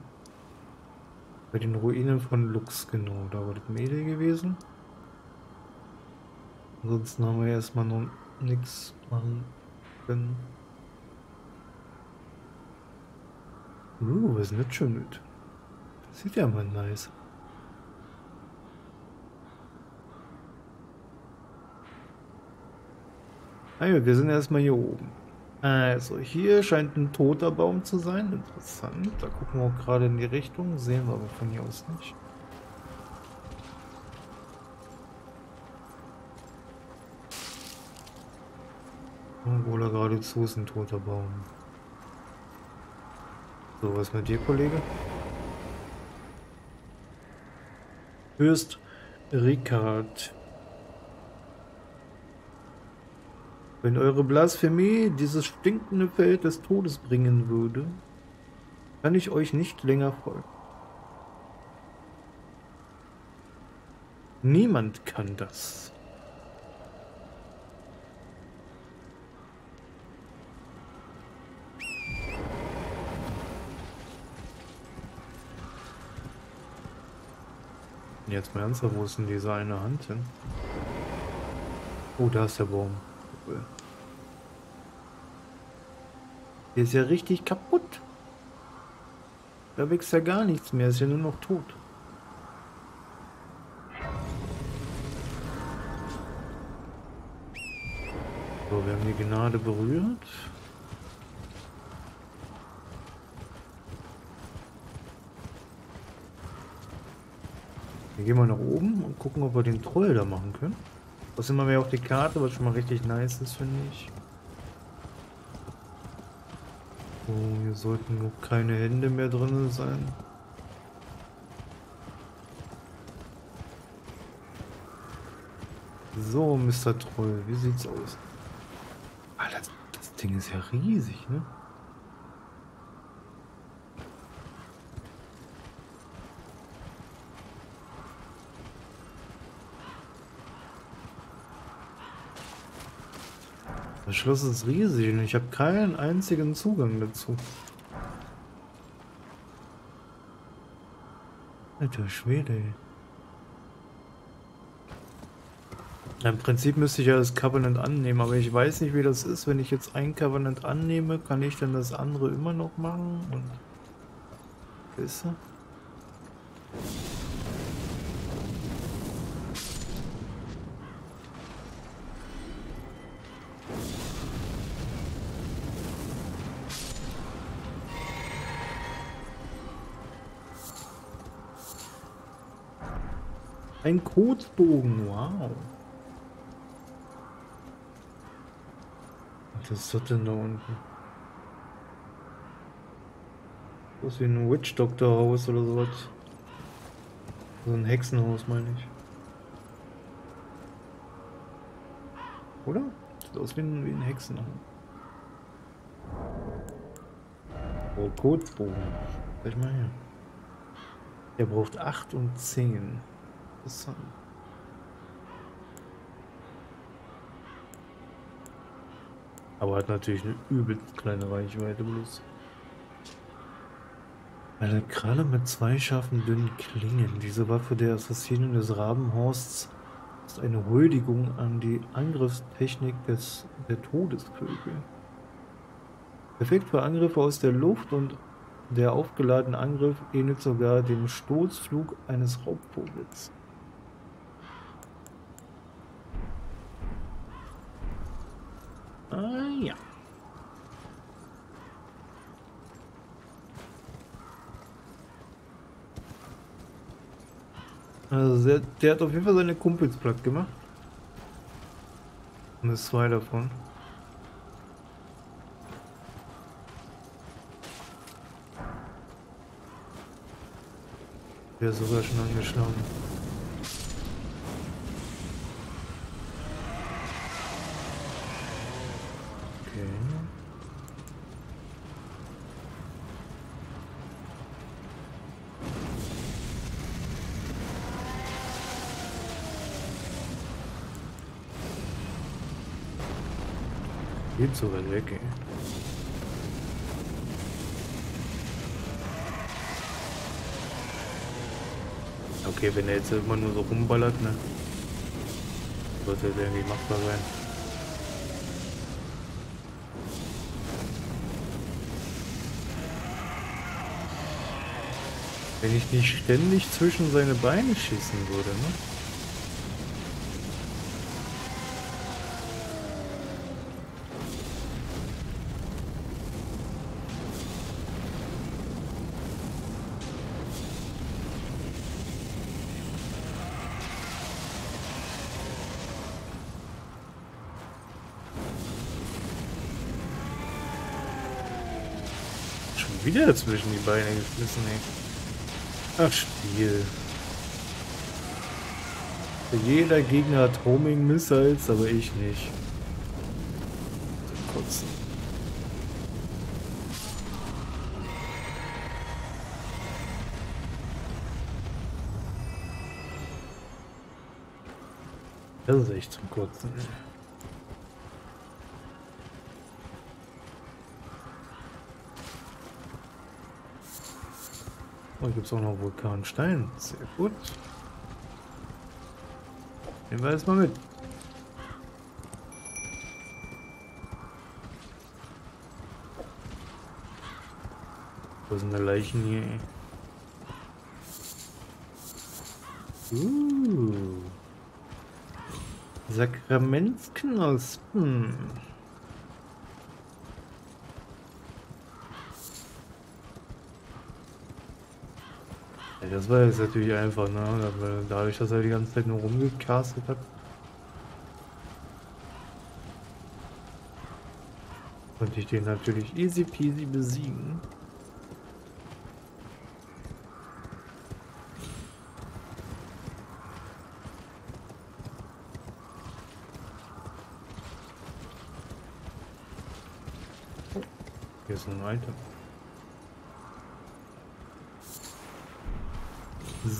Bei den Ruinen von Lux, genau. Da war das Mädel gewesen. Ansonsten haben wir erstmal noch nichts machen können. Uh, was ist denn das schon mit? Das sieht ja mal nice. Ah ja, wir sind erstmal hier oben. Also, hier scheint ein toter Baum zu sein. Interessant. Da gucken wir auch gerade in die Richtung. Sehen wir aber von hier aus nicht. Obwohl er geradezu ist ein toter Baum. So, was mit dir, Kollege? Fürst Ricard. Wenn eure Blasphemie dieses stinkende Feld des Todes bringen würde, kann ich euch nicht länger folgen. Niemand kann das. Jetzt mal ernsthaft, wo ist denn diese eine Hand hin? Oh, da ist der Baum. Cool. Der ist ja richtig kaputt. Da wächst ja gar nichts mehr, ist ja nur noch tot. So, wir haben die Gnade berührt. Wir gehen mal nach oben und gucken, ob wir den Troll da machen können. Sind wir mehr auf die Karte, was schon mal richtig nice ist, finde ich. So, hier sollten noch keine Hände mehr drin sein. So, Mr. Troll, wie sieht's aus? Ah, das, das Ding ist ja riesig, ne? Das Schloss ist riesig und ich habe keinen einzigen Zugang dazu. Alter Schwede. Im Prinzip müsste ich ja das Covenant annehmen, aber ich weiß nicht, wie das ist. Wenn ich jetzt ein Covenant annehme, kann ich dann das andere immer noch machen? Und... Weißt du? Ein Kotbogen, wow. Was ist das denn da unten? Das ist wie ein Witch Doctor Haus oder sowas. So ein Hexenhaus, meine ich. Oder? Sieht aus wie ein, wie ein Hexenhaus. Oh, Kotbogen. Sag mal her. Er braucht 8 und 10. Interessant. Aber hat natürlich eine übelst kleine Reichweite bloß. Eine Kralle mit zwei scharfen dünnen Klingen. Diese Waffe der Assassinen des Rabenhorsts ist eine Huldigung an die Angriffstechnik des, der Todesvögel. Perfekt für Angriffe aus der Luft und der aufgeladene Angriff ähnelt sogar dem Stoßflug eines Raubvogels. Ja. Also der, der hat auf jeden Fall seine Kumpels platt gemacht. Und ist zwei davon. Ist sogar schon angeschlagen. Geht so weit weg, ey. Okay, wenn er jetzt immer nur so rumballert, ne? Sollte das irgendwie machbar sein. Wenn ich nicht ständig zwischen seine Beine schießen würde, ne? Wieder zwischen die Beine geschmissen, ey. Ach, Spiel. Jeder Gegner hat Homing Missiles, aber ich nicht. Kotzen. Das ist echt zum Kotzen. Hier gibt es auch noch Vulkanstein. Sehr gut. Nehmen wir erstmal mit. Wo sind die Leichen hier? Uh. Sakramentsknospen. Das war jetzt natürlich einfach, ne? Dadurch, dass er die ganze Zeit nur rumgecastet hat. Konnte ich den natürlich easy peasy besiegen. Hier ist ein Item.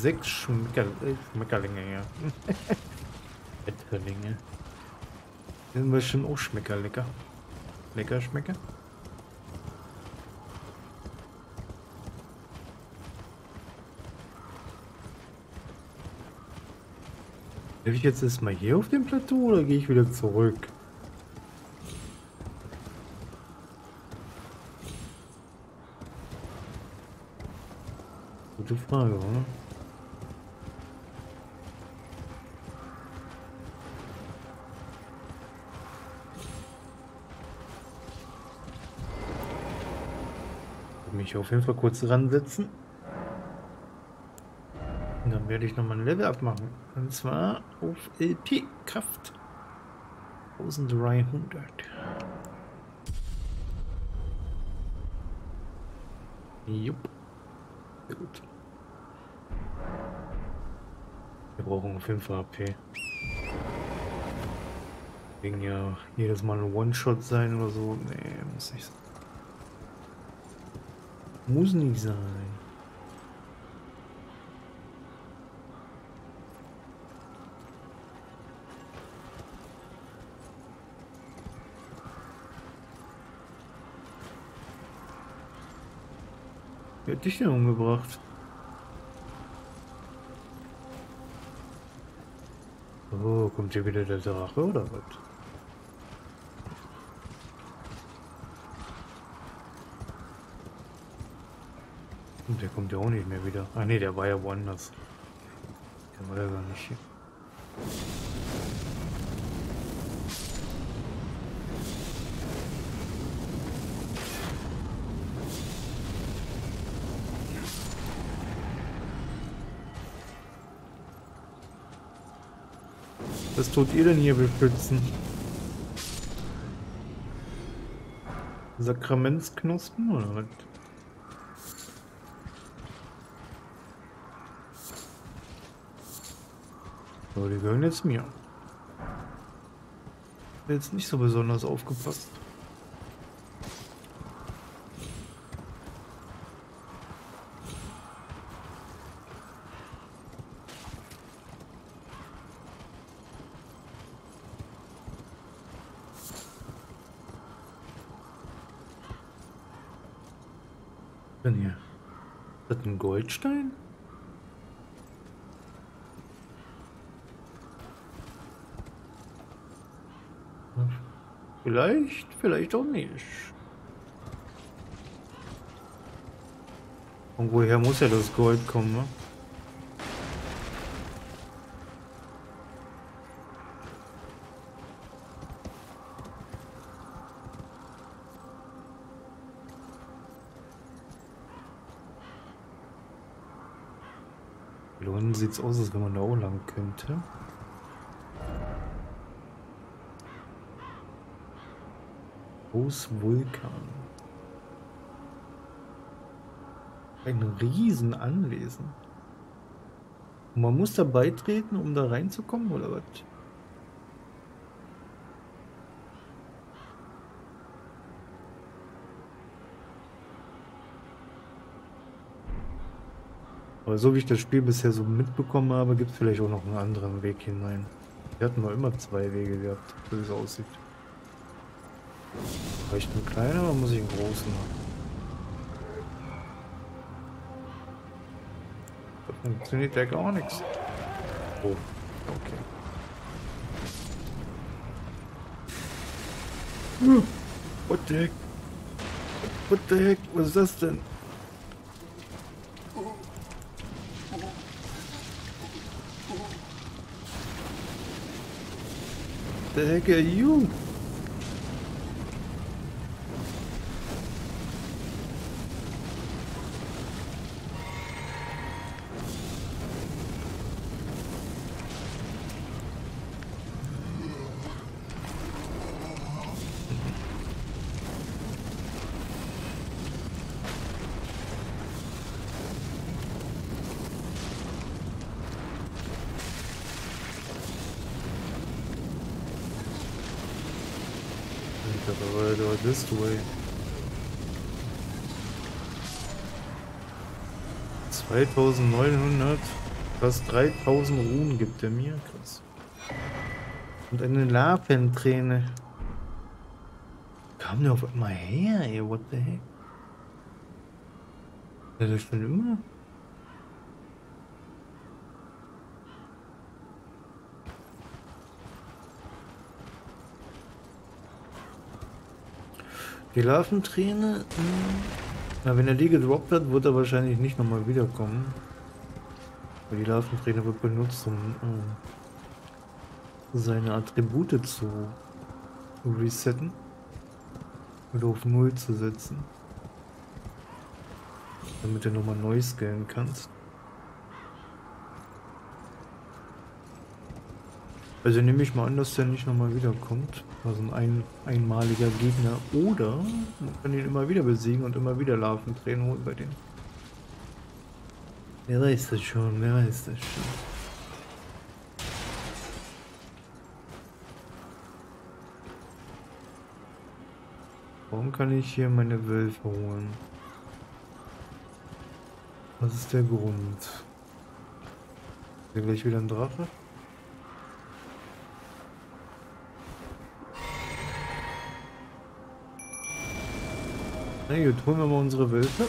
Sechs Schmecker Schmeckerlinge, ja. [LAUGHS] Etterlinge. Sind wir schon auch Schmecker, lecker. Lecker Schmecker. Darf ich jetzt erstmal hier auf dem Plateau oder gehe ich wieder zurück? Gute Frage, oder? Mich auf jeden Fall kurz dran setzen. Und dann werde ich nochmal ein Level abmachen. Und zwar auf LP Kraft. 1300. Jupp. Gut. Wir brauchen auf jeden Fall AP. Wegen ja jedes Mal ein One-Shot sein oder so. Nee, muss nicht sein. Muss nicht sein. Wer hat dich denn umgebracht? Oh, kommt hier wieder der Drache oder was? Der kommt ja auch nicht mehr wieder. Ah ne, der war ja woanders. Der war ja gar nicht hier. Was tut ihr denn hier beschützen? Sakramentsknospen oder was? So, die gehören jetzt mir. Jetzt nicht so besonders aufgepasst. Denn hier? Ist das ein Goldstein? Vielleicht, vielleicht auch nicht. Und woher muss ja das Gold kommen, ne? Lohnen sieht's aus, als wenn man da auch lang könnte. Großvulkan. Ein Riesenanwesen. Und man muss da beitreten, um da reinzukommen, oder was? Aber so wie ich das Spiel bisher so mitbekommen habe, gibt es vielleicht auch noch einen anderen Weg hinein. Wir hatten mal immer zwei Wege gehabt, so wie es aussieht. Reicht ein kleiner oder muss ich einen großen haben? Da funktioniert ja gar nichts. Oh, okay. What the heck? What the heck? Was ist das denn? The heck are you? This way. 2900, fast 3000 Ruhen gibt er mir. Krass. Und eine Larventräne. Kam der auf einmal her, ey, what the heck? Ja, das schon immer? Die Larventräne, na, wenn er die gedroppt hat, wird er wahrscheinlich nicht nochmal wiederkommen. Weil die Larventräne wird benutzt, um äh, seine Attribute zu resetten. Oder auf Null zu setzen. Damit du nochmal neu scalen kannst. Also nehme ich mal an, dass der nicht nochmal wiederkommt. Also ein, ein einmaliger Gegner. Oder man kann ihn immer wieder besiegen und immer wieder Larven drehen holen bei denen. Wer weiß das schon, wer weiß das schon. Warum kann ich hier meine Wölfe holen? Was ist der Grund? Ist hier gleich wieder ein Drache? Na gut, holen wir mal unsere Wölfe.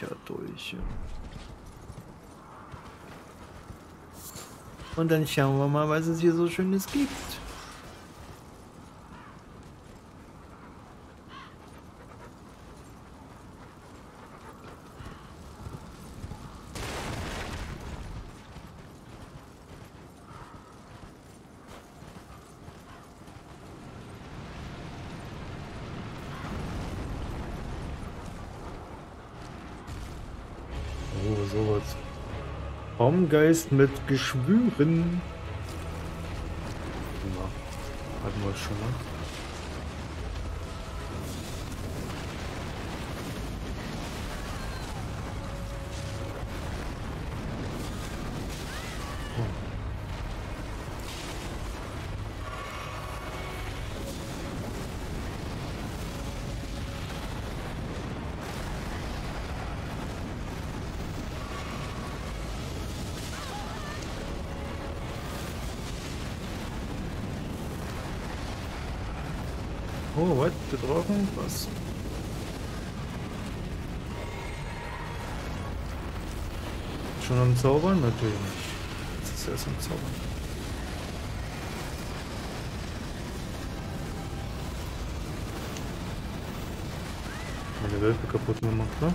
Ja, durch. Und dann schauen wir mal, was es hier so Schönes gibt. Baumgeist mit Geschwüren. Hatten wir schon mal. Oh, was? Getroffen? Was? Schon am Zaubern? Natürlich nicht. Jetzt ist er erst am Zaubern. Meine Wölfe kaputt gemacht, ne?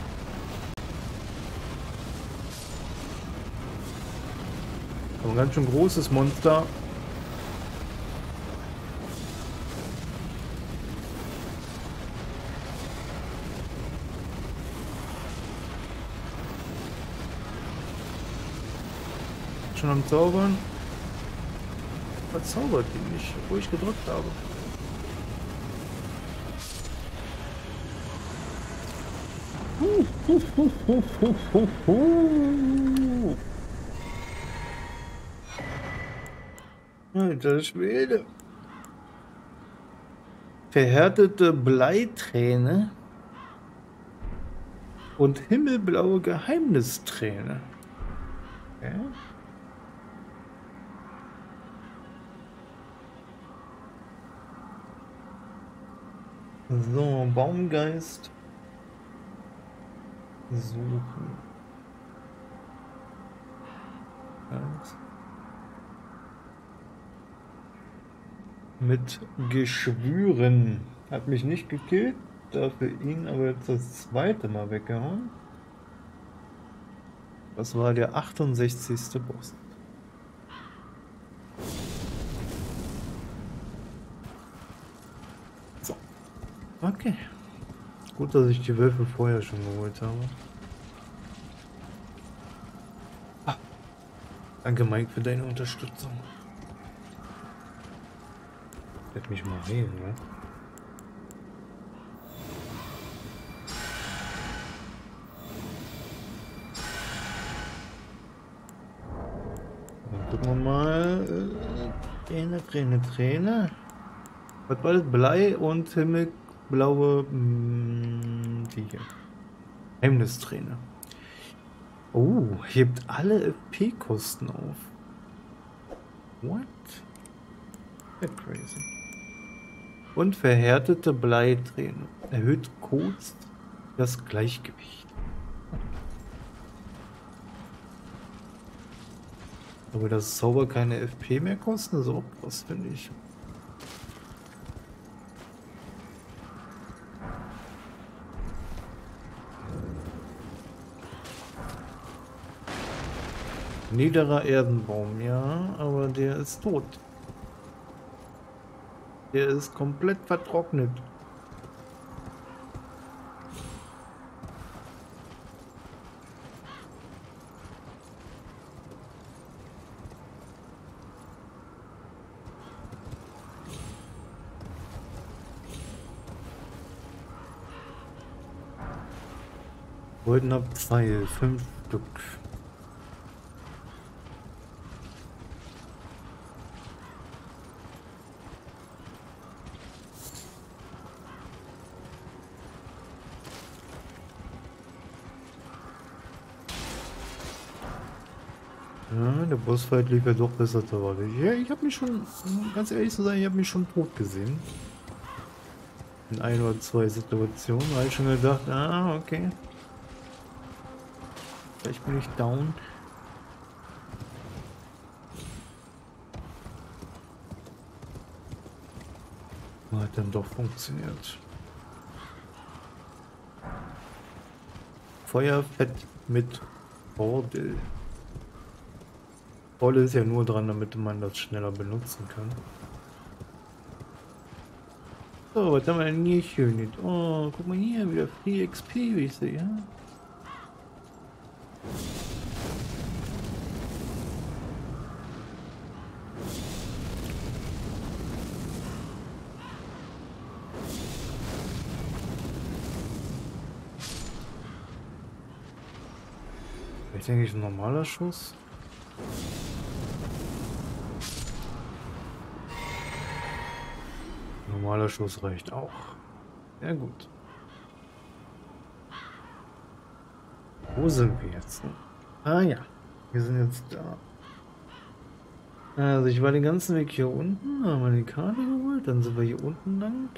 Ein ganz schön großes Monster. Am Zaubern. Verzaubert die nicht, wo ich gedrückt habe. Alter Schwede. Verhärtete Bleiträne und himmelblaue Geheimnisträne. Okay. So, Baumgeist suchen. Eins. Mit Geschwüren. Hat mich nicht gekillt, dafür ihn aber jetzt das zweite Mal weggehauen. Das war der 68. Boss. Okay. Gut, dass ich die Wölfe vorher schon geholt habe. Ah. Danke, Mike, für deine Unterstützung. Werd mich mal wählen, ne? Gucken wir mal. Äh, Träne, Träne, Träne. Was war das? Blei und himmelblaue. Mh, mm, die hier. Geheimnisträne. Oh, hebt alle FP-Kosten auf. What? That's crazy. Und verhärtete Bleiträne. Erhöht kurz das Gleichgewicht. Aber das Zauber keine FP mehr kosten, ist auch was, finde ich. Niederer Erdenbaum, ja, aber der ist tot. Der ist komplett vertrocknet. Goldener Pfeil, fünf Stück. Ja, der Bossfight lief ja doch besser erwarten. Ja, ich habe mich schon, ganz ehrlich zu sein, ich habe mich schon tot gesehen. In ein oder zwei Situationen habe ich schon gedacht, ah, okay. Vielleicht bin ich down. Hat dann doch funktioniert. Feuerfett mit Bordel. Rolle ist ja nur dran, damit man das schneller benutzen kann. So, was haben wir denn hier schön? Oh, guck mal hier, wieder Free XP, wie ich sehe. Ich denke, ich ein normaler Schuss. Normaler Schuss reicht auch. Sehr gut. Wo sind wir jetzt? Ah ja, wir sind jetzt da. Also ich war den ganzen Weg hier unten, haben wir die Karte geholt, dann sind wir hier unten lang.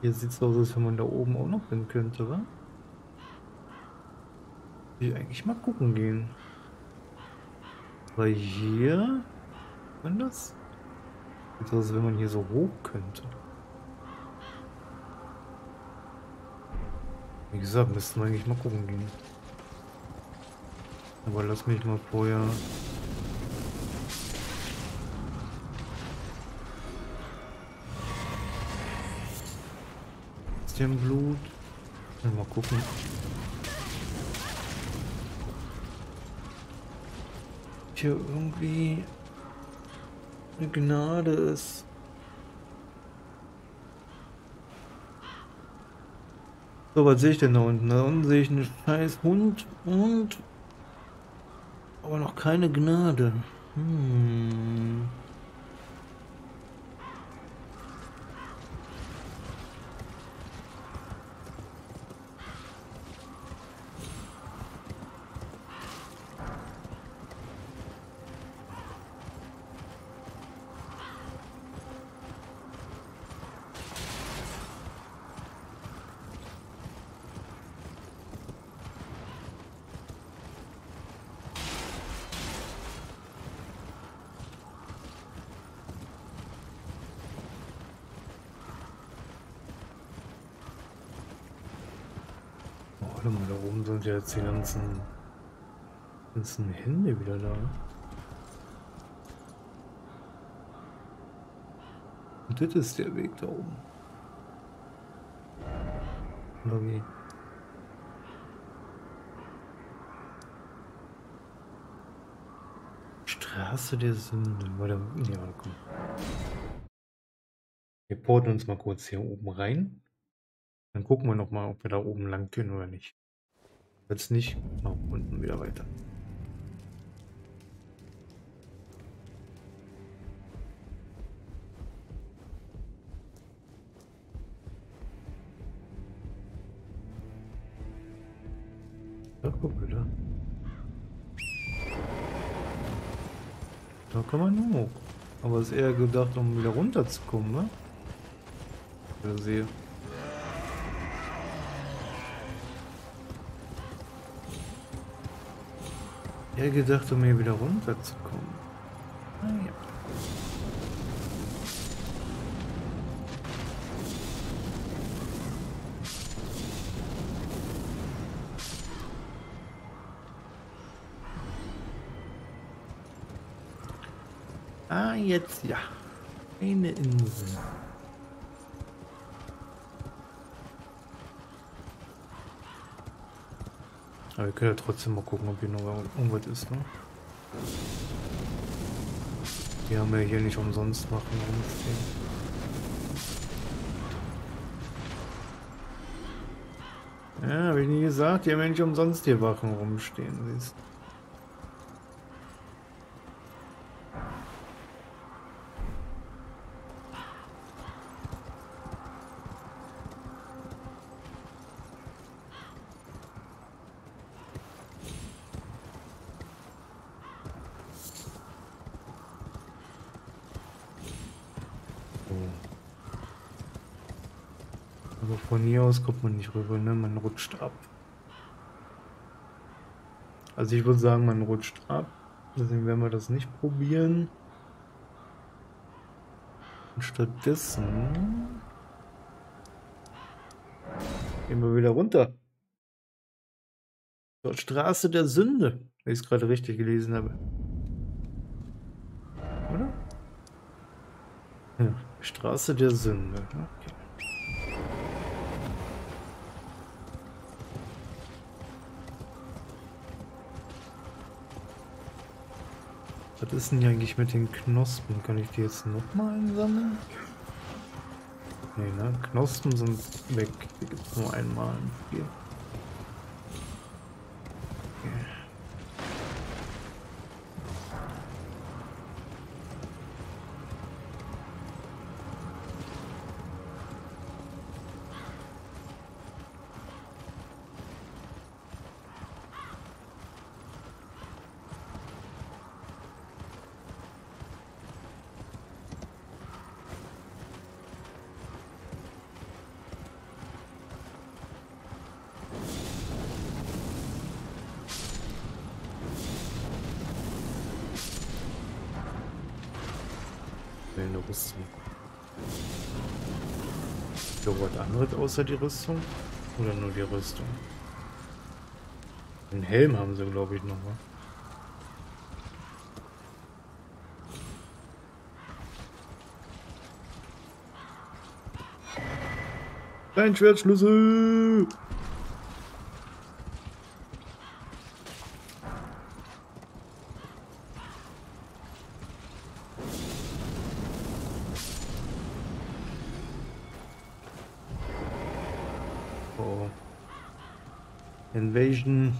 Hier sieht es aus, als wenn man da oben auch noch hin könnte, oder? Ich eigentlich mal gucken gehen. Weil hier... Das? Sieht aus, wenn man hier so hoch könnte. Wie gesagt, müssten wir eigentlich mal gucken gehen. Aber lass mich mal vorher... Ist der im Blut? Mal gucken. Hier irgendwie eine Gnade ist. So, was sehe ich denn da unten? Da unten sehe ich einen scheiß Hund und... Aber noch keine Gnade. Hm. Warte mal, da oben sind ja jetzt die ganzen, ganzen Hände wieder da. Und das ist der Weg da oben. Oder wie? Straße der Sünde. Warte, ja, komm. Wir porten uns mal kurz hier oben rein. Dann gucken wir noch mal, ob wir da oben lang können oder nicht. Jetzt nicht, nach unten wieder weiter. Da guck wieder. Da kann man hoch. Aber ist eher gedacht, um wieder runterzukommen, ne? Ich sehe. Eher gedacht, um hier wieder runterzukommen. Ah ja. Ah, jetzt ja. Eine Insel. Aber wir können ja trotzdem mal gucken, ob hier noch irgendwas ist, ne? Die haben ja hier nicht umsonst Wachen rumstehen. Ja, habe ich nie gesagt, die haben ja nicht umsonst hier Wachen rumstehen, siehst du. Aber von hier aus kommt man nicht rüber, ne? Man rutscht ab. Also ich würde sagen, man rutscht ab. Deswegen werden wir das nicht probieren. Und stattdessen gehen wir wieder runter. Zur Straße der Sünde, wenn ich es gerade richtig gelesen habe. Oder? Ja, Straße der Sünde. Okay. Was ist denn hier eigentlich mit den Knospen? Kann ich die jetzt nochmal einsammeln? Nee, ne? Knospen sind weg. Die gibt es nur einmal im Spiel. eine Rüstung. So was anderes außer die Rüstung? Oder nur die Rüstung? Den Helm haben sie, glaube ich, noch. Wa? Dein Schwertschlüssel! Oh. Invasion.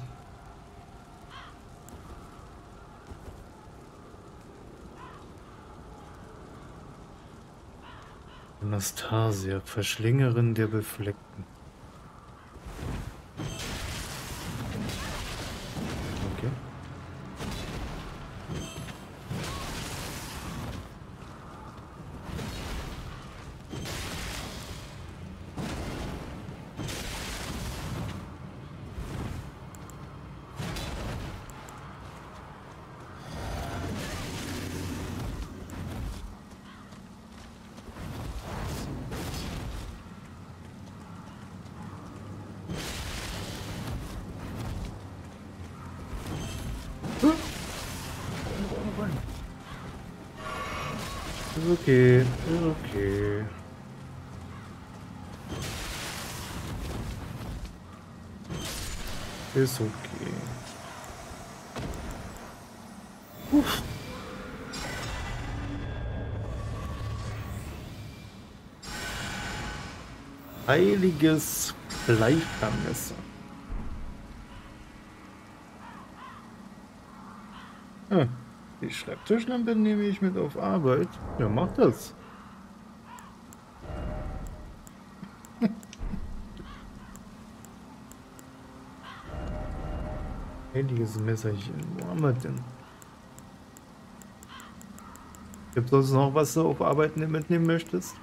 Anastasia, Verschlingerin der Befleckten. Ist okay. Uff. Heiliges Fleischmesser. Hm. Die Schreibtischlampe nehme ich mit auf Arbeit. Ja, mach das. Heiliges Messerchen. Wo haben wir denn? Gibt es sonst noch was du auf Arbeit mitnehmen möchtest?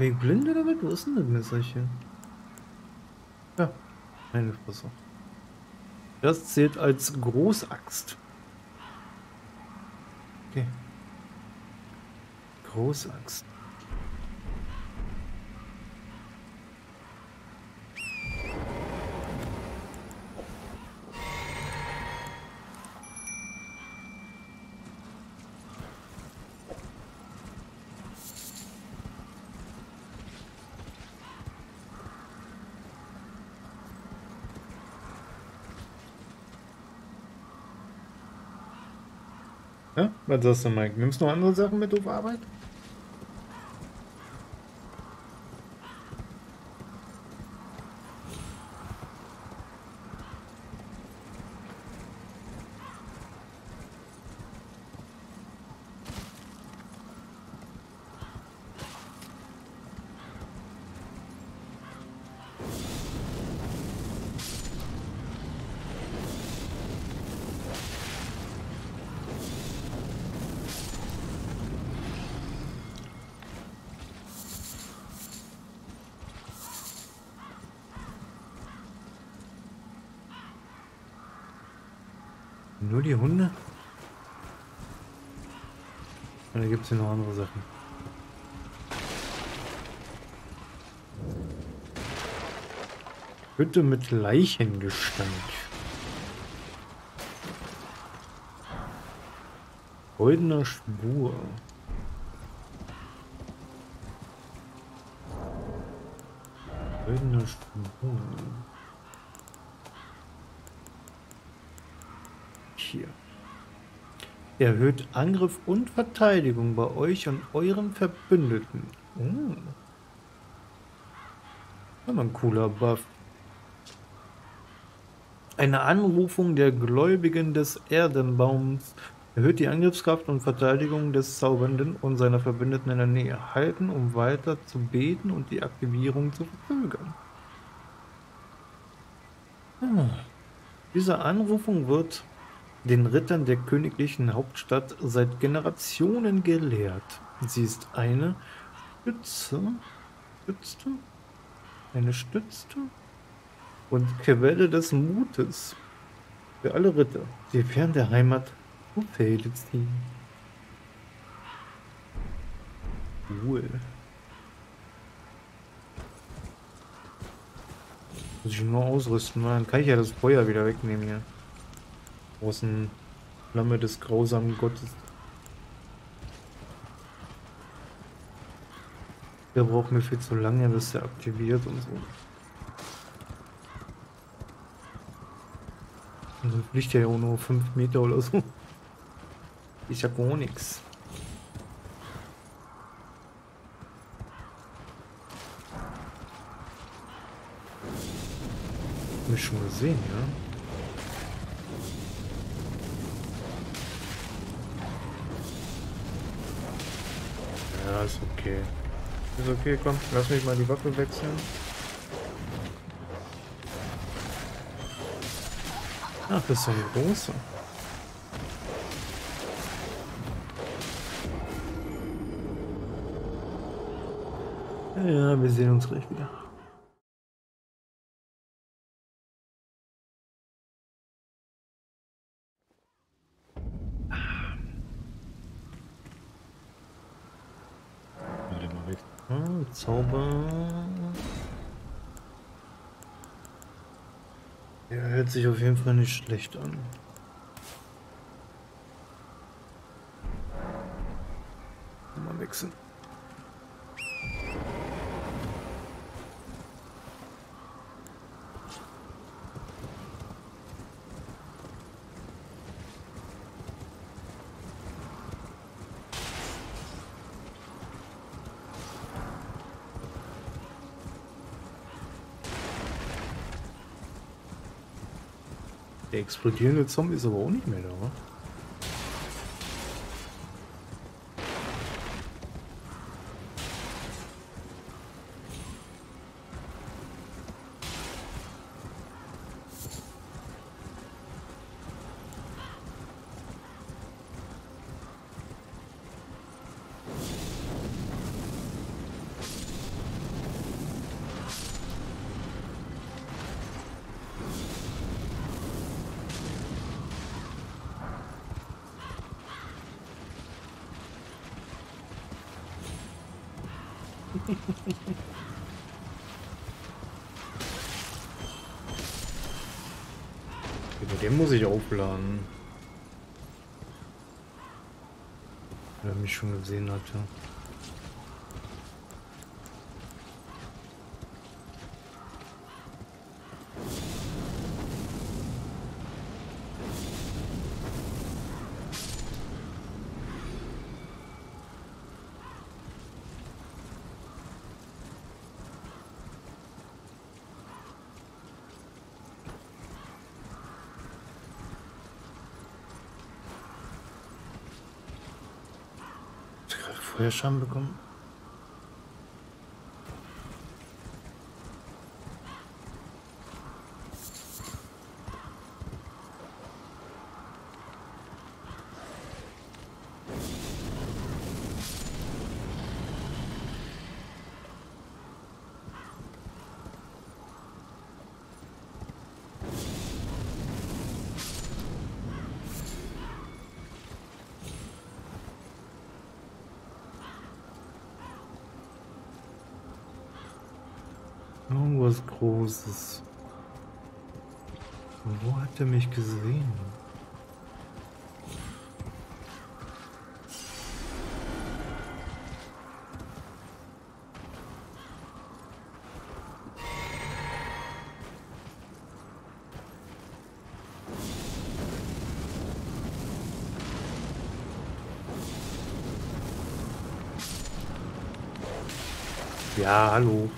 War ich blind oder was? Wo ist denn das Messerchen? Ja, meine Fresse. Das zählt als Großaxt. Okay. Großaxt. Ja? Was sagst du, Mike? Nimmst du noch andere Sachen mit auf Arbeit? Nur die Hunde? Oder gibt es hier noch andere Sachen? Hütte mit Leichengestank. Goldener Spur. Goldener Spur. hier. Erhöht Angriff und Verteidigung bei euch und euren Verbündeten. Oh. Das ein cooler Buff. Eine Anrufung der Gläubigen des Erdenbaums erhöht die Angriffskraft und Verteidigung des Zaubernden und seiner Verbündeten in der Nähe. Halten, um weiter zu beten und die Aktivierung zu verzögern. Hm. Diese Anrufung wird den Rittern der königlichen Hauptstadt seit Generationen gelehrt. Sie ist eine Stütze, Stütze, eine Stütze und Quelle des Mutes für alle Ritter, die fern der Heimat Felix ziehen. Cool. Muss ich nur ausrüsten, dann kann ich ja das Feuer wieder wegnehmen hier. Großen Flamme des grausamen Gottes. Der braucht mir viel zu lange, bis er aktiviert und so. Und dann fliegt er ja auch nur 5 Meter oder so. Ist ja gar nichts. Mich schon gesehen, ja? Okay. Ist okay, komm, lass mich mal die Waffe wechseln. Ach, das ist so eine große. Ja, wir sehen uns gleich wieder. Warte mal weg. Ah, Zauber. Ja, hört sich auf jeden Fall nicht schlecht an. Mal wechseln. Der explodierende Zombie ist aber auch nicht mehr da, wa? Über den muss ich aufladen. Weil er mich schon gesehen hatte. Hast du gerade Feuerschaden bekommen? Irgendwas Großes. Wo hat er mich gesehen? Ja, hallo.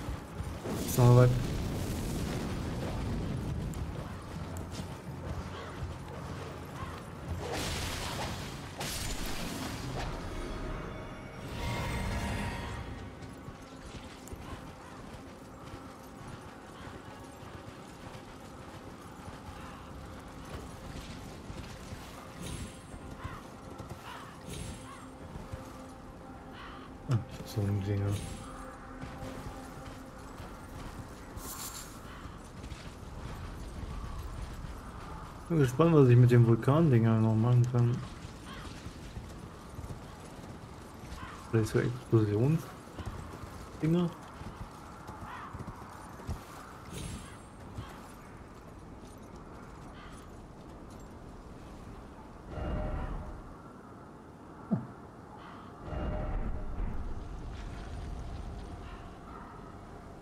bin gespannt, was ich mit dem Vulkan-Dinger halt noch machen kann. Vielleicht so Explosionsdinger? Hm.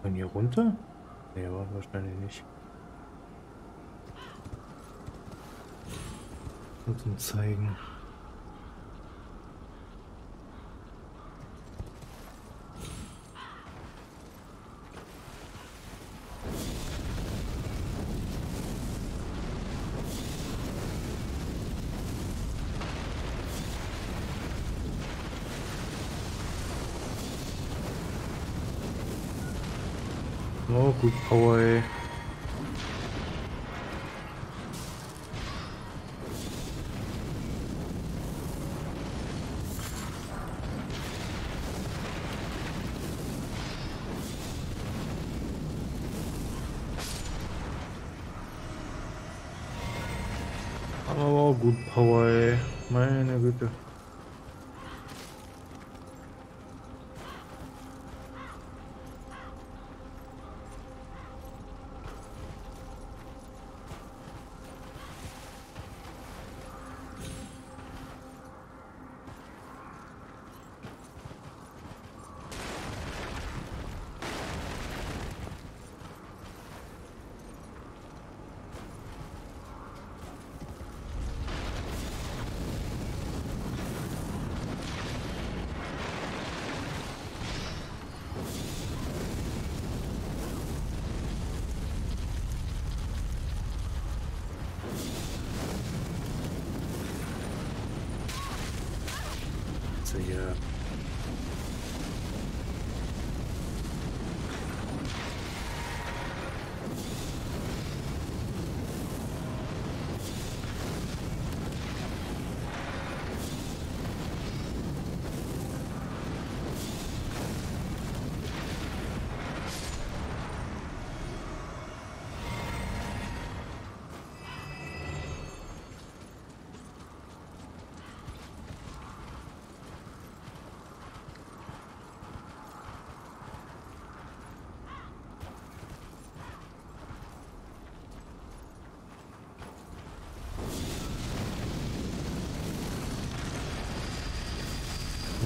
Können hier runter? Nee, wahrscheinlich nicht. Und uns zeigen. Oh, gut Power, ey.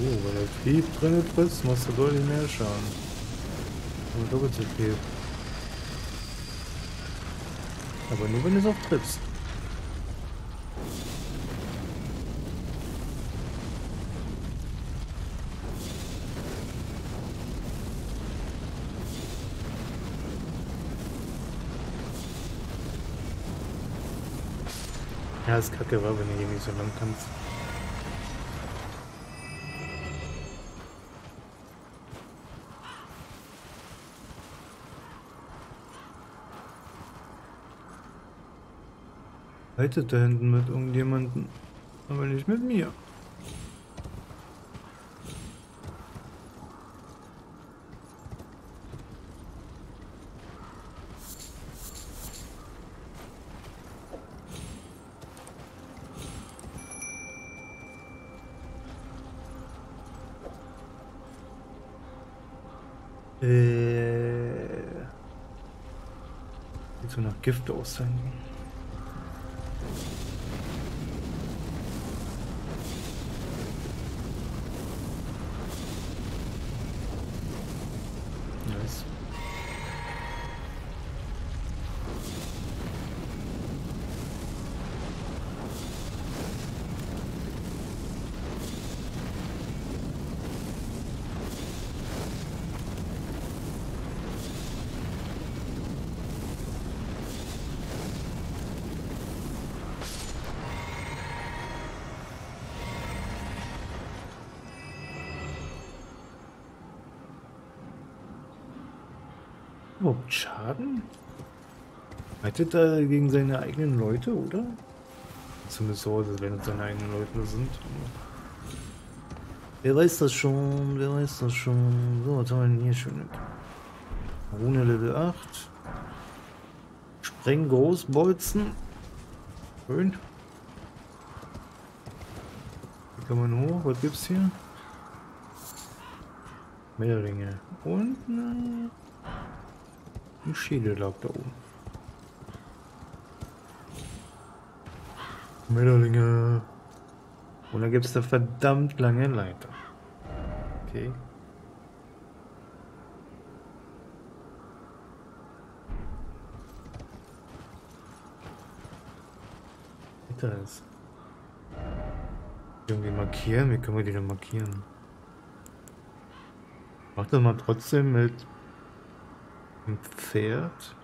Wenn der Trieb drin ist, machst du deutlich mehr Schaden. Aber doppelt so viel. Aber nur wenn du es auch triffst. Ja, ist kacke war, wenn du hier nicht so lang kannst. Reitet da hinten mit irgendjemandem, aber nicht mit mir. Äh. Sieht so nach Gift. Nice. Überhaupt Schaden? Reitet er gegen seine eigenen Leute, oder? Zumindest so, als wenn es seine eigenen Leute sind. Wer weiß das schon? Wer weiß das schon? So, was haben wir denn hier schön? Rune Level 8. Spreng Großbolzen. Schön. Hier kann man hoch. Was gibt's hier? Mehrlinge. Und nein. Ein Schädel lag da oben. Mitterlinge. Und da gibt es da verdammt lange Leiter. Okay. Alter ist. Irgendwie markieren? Wie können wir die denn markieren? Mach das mal trotzdem mit dem Pferd.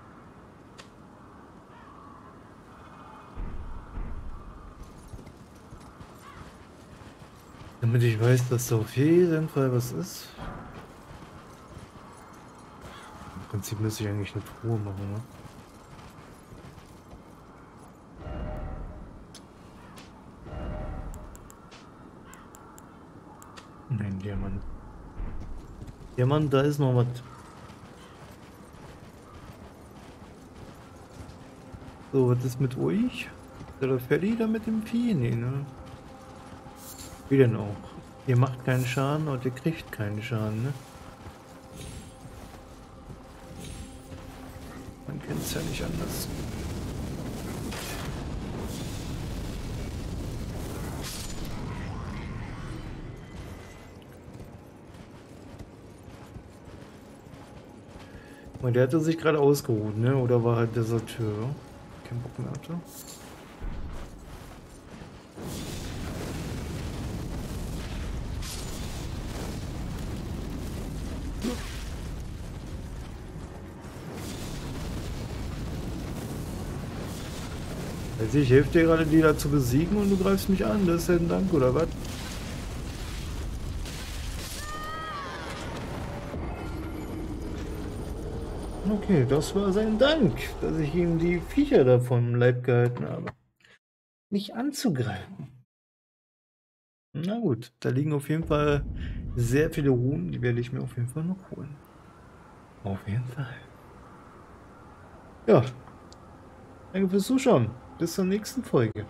Damit ich weiß, dass da auf jeden Fall was ist. Im Prinzip müsste ich eigentlich eine Truhe machen, ne? Nein, Diamant. Diamant, da ist noch was. So, was ist mit euch? Ist der fertig da mit dem Vieh? Nee, ne? Wie denn auch? Ihr macht keinen Schaden und ihr kriegt keinen Schaden, ne? Man kennt es ja nicht anders. Der hatte sich gerade ausgeruht, ne? Oder war halt Deserteur? Kein Bock mehr hatte. Also ich helfe dir gerade, die da zu besiegen und du greifst mich an. Das ist ja ein Dank, oder was? Okay, das war sein Dank, dass ich ihm die Viecher da vom Leib gehalten habe. Mich anzugreifen. Na gut, da liegen auf jeden Fall sehr viele Ruhen, die werde ich mir auf jeden Fall noch holen. Auf jeden Fall. Ja. Danke fürs Zuschauen. Bis zur nächsten Folge.